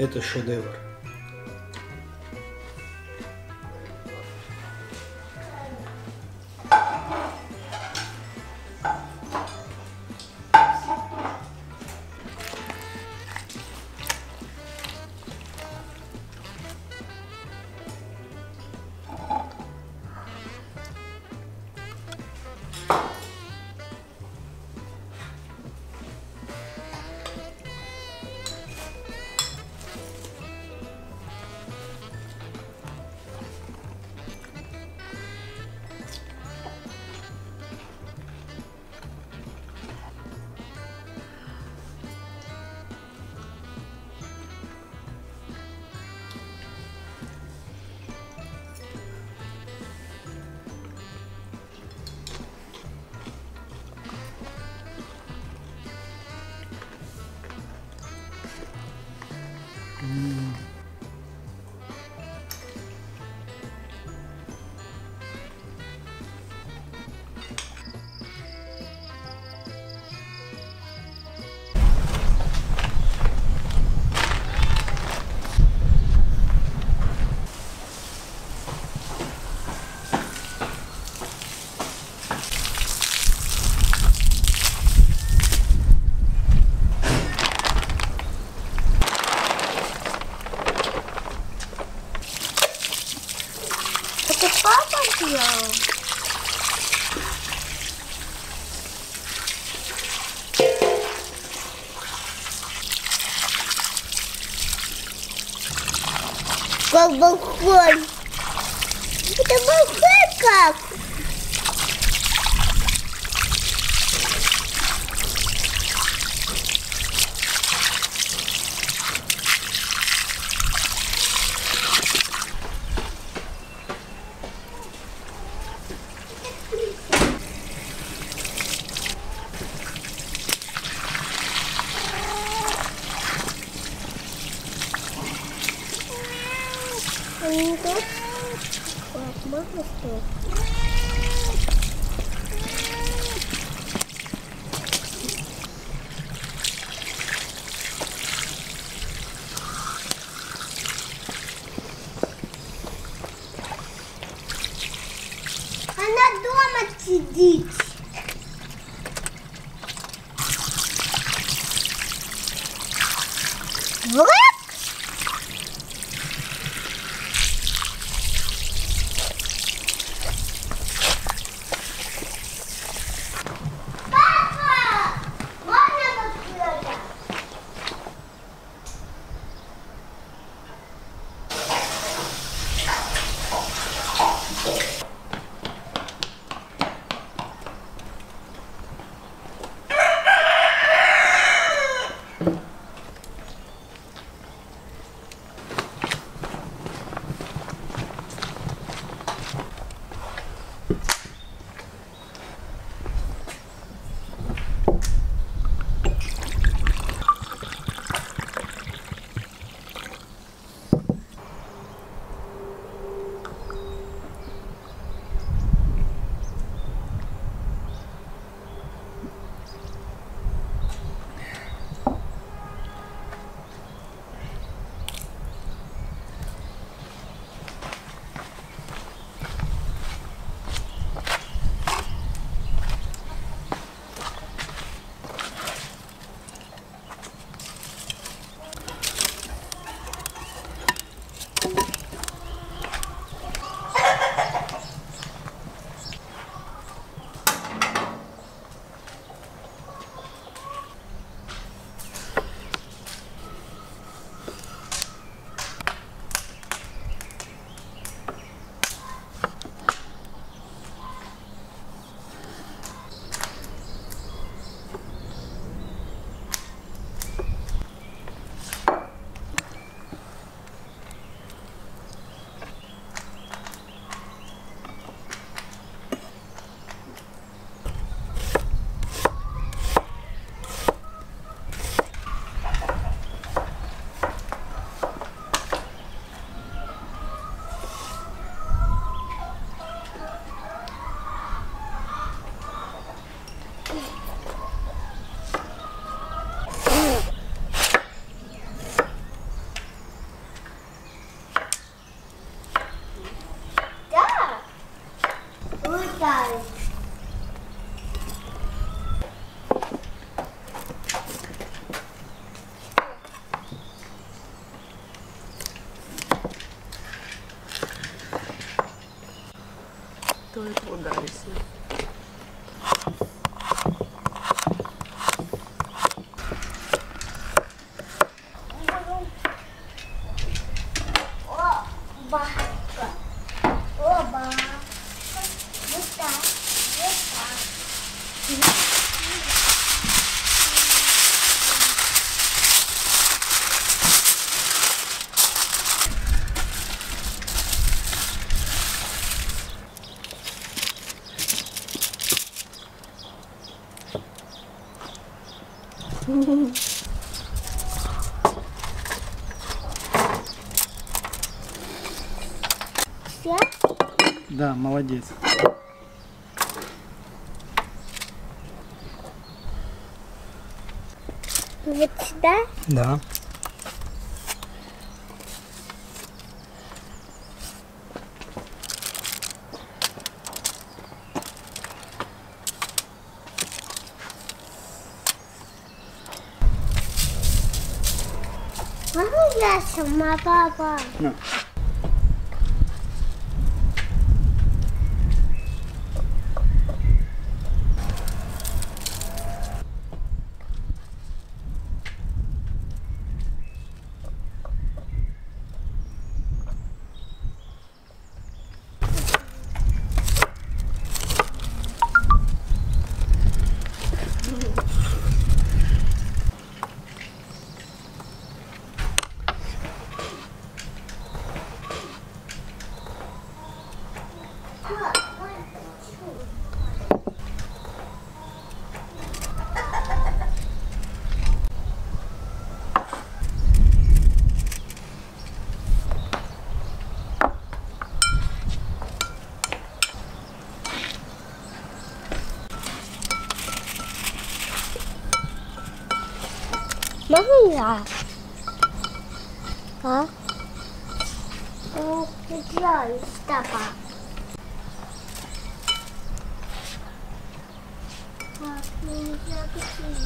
Это шедевр. Как балкон. Да, молодец. Вот сюда? Да. Могу я сама, папа? На. Могу я? А? Ну, пожалуйста, папа. Пап, ну, я хочу.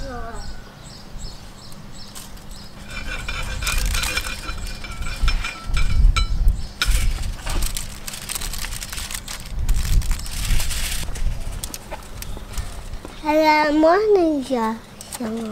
А можно я сама? Ты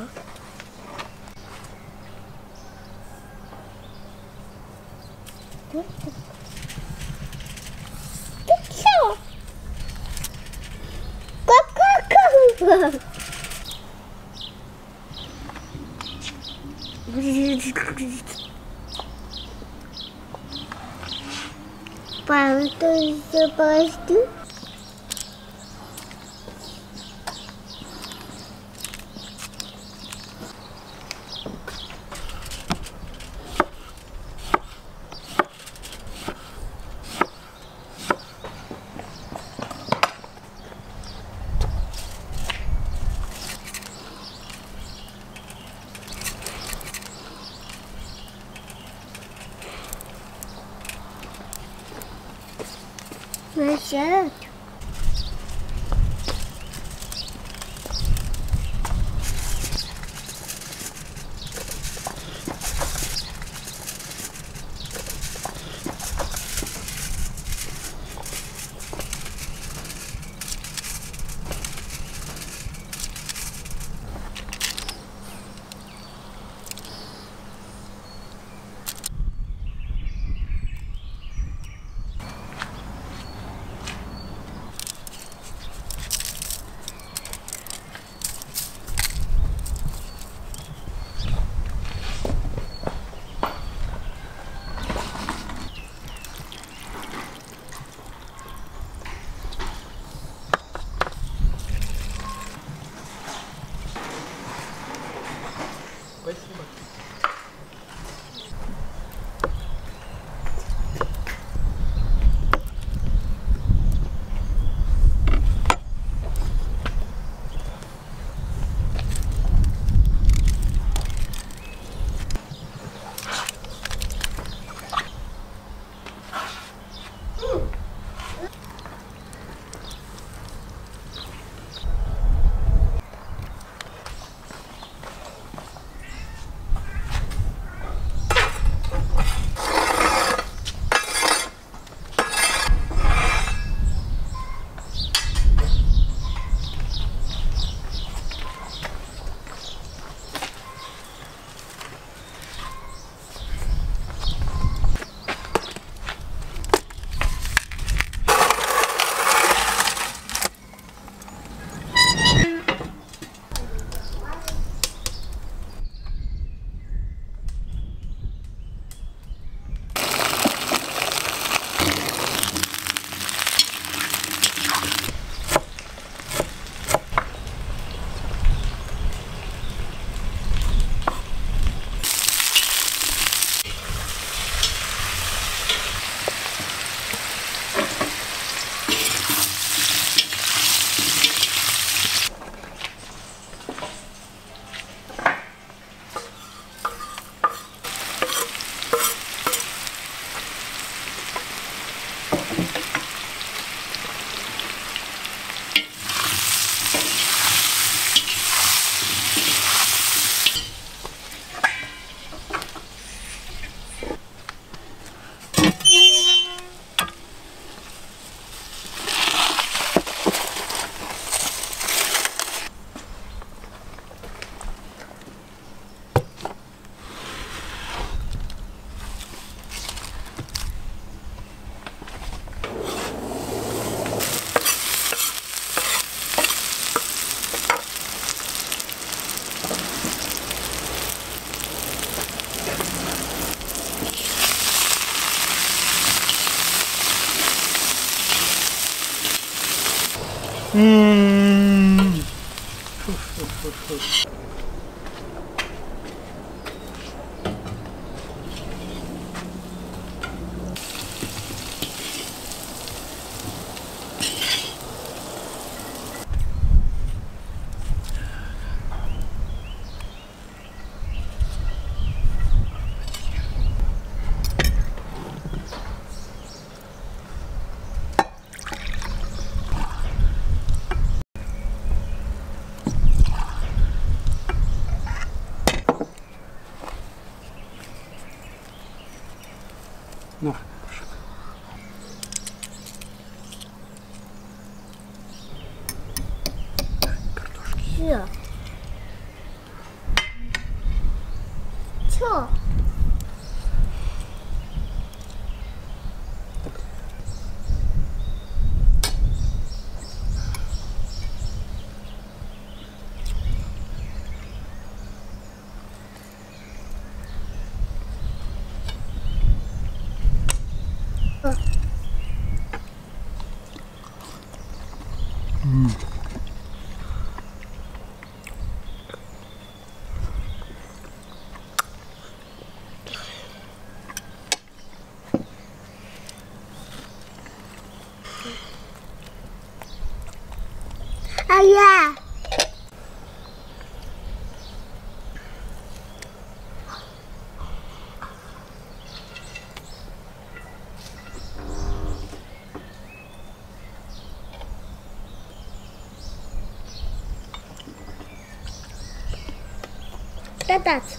batata.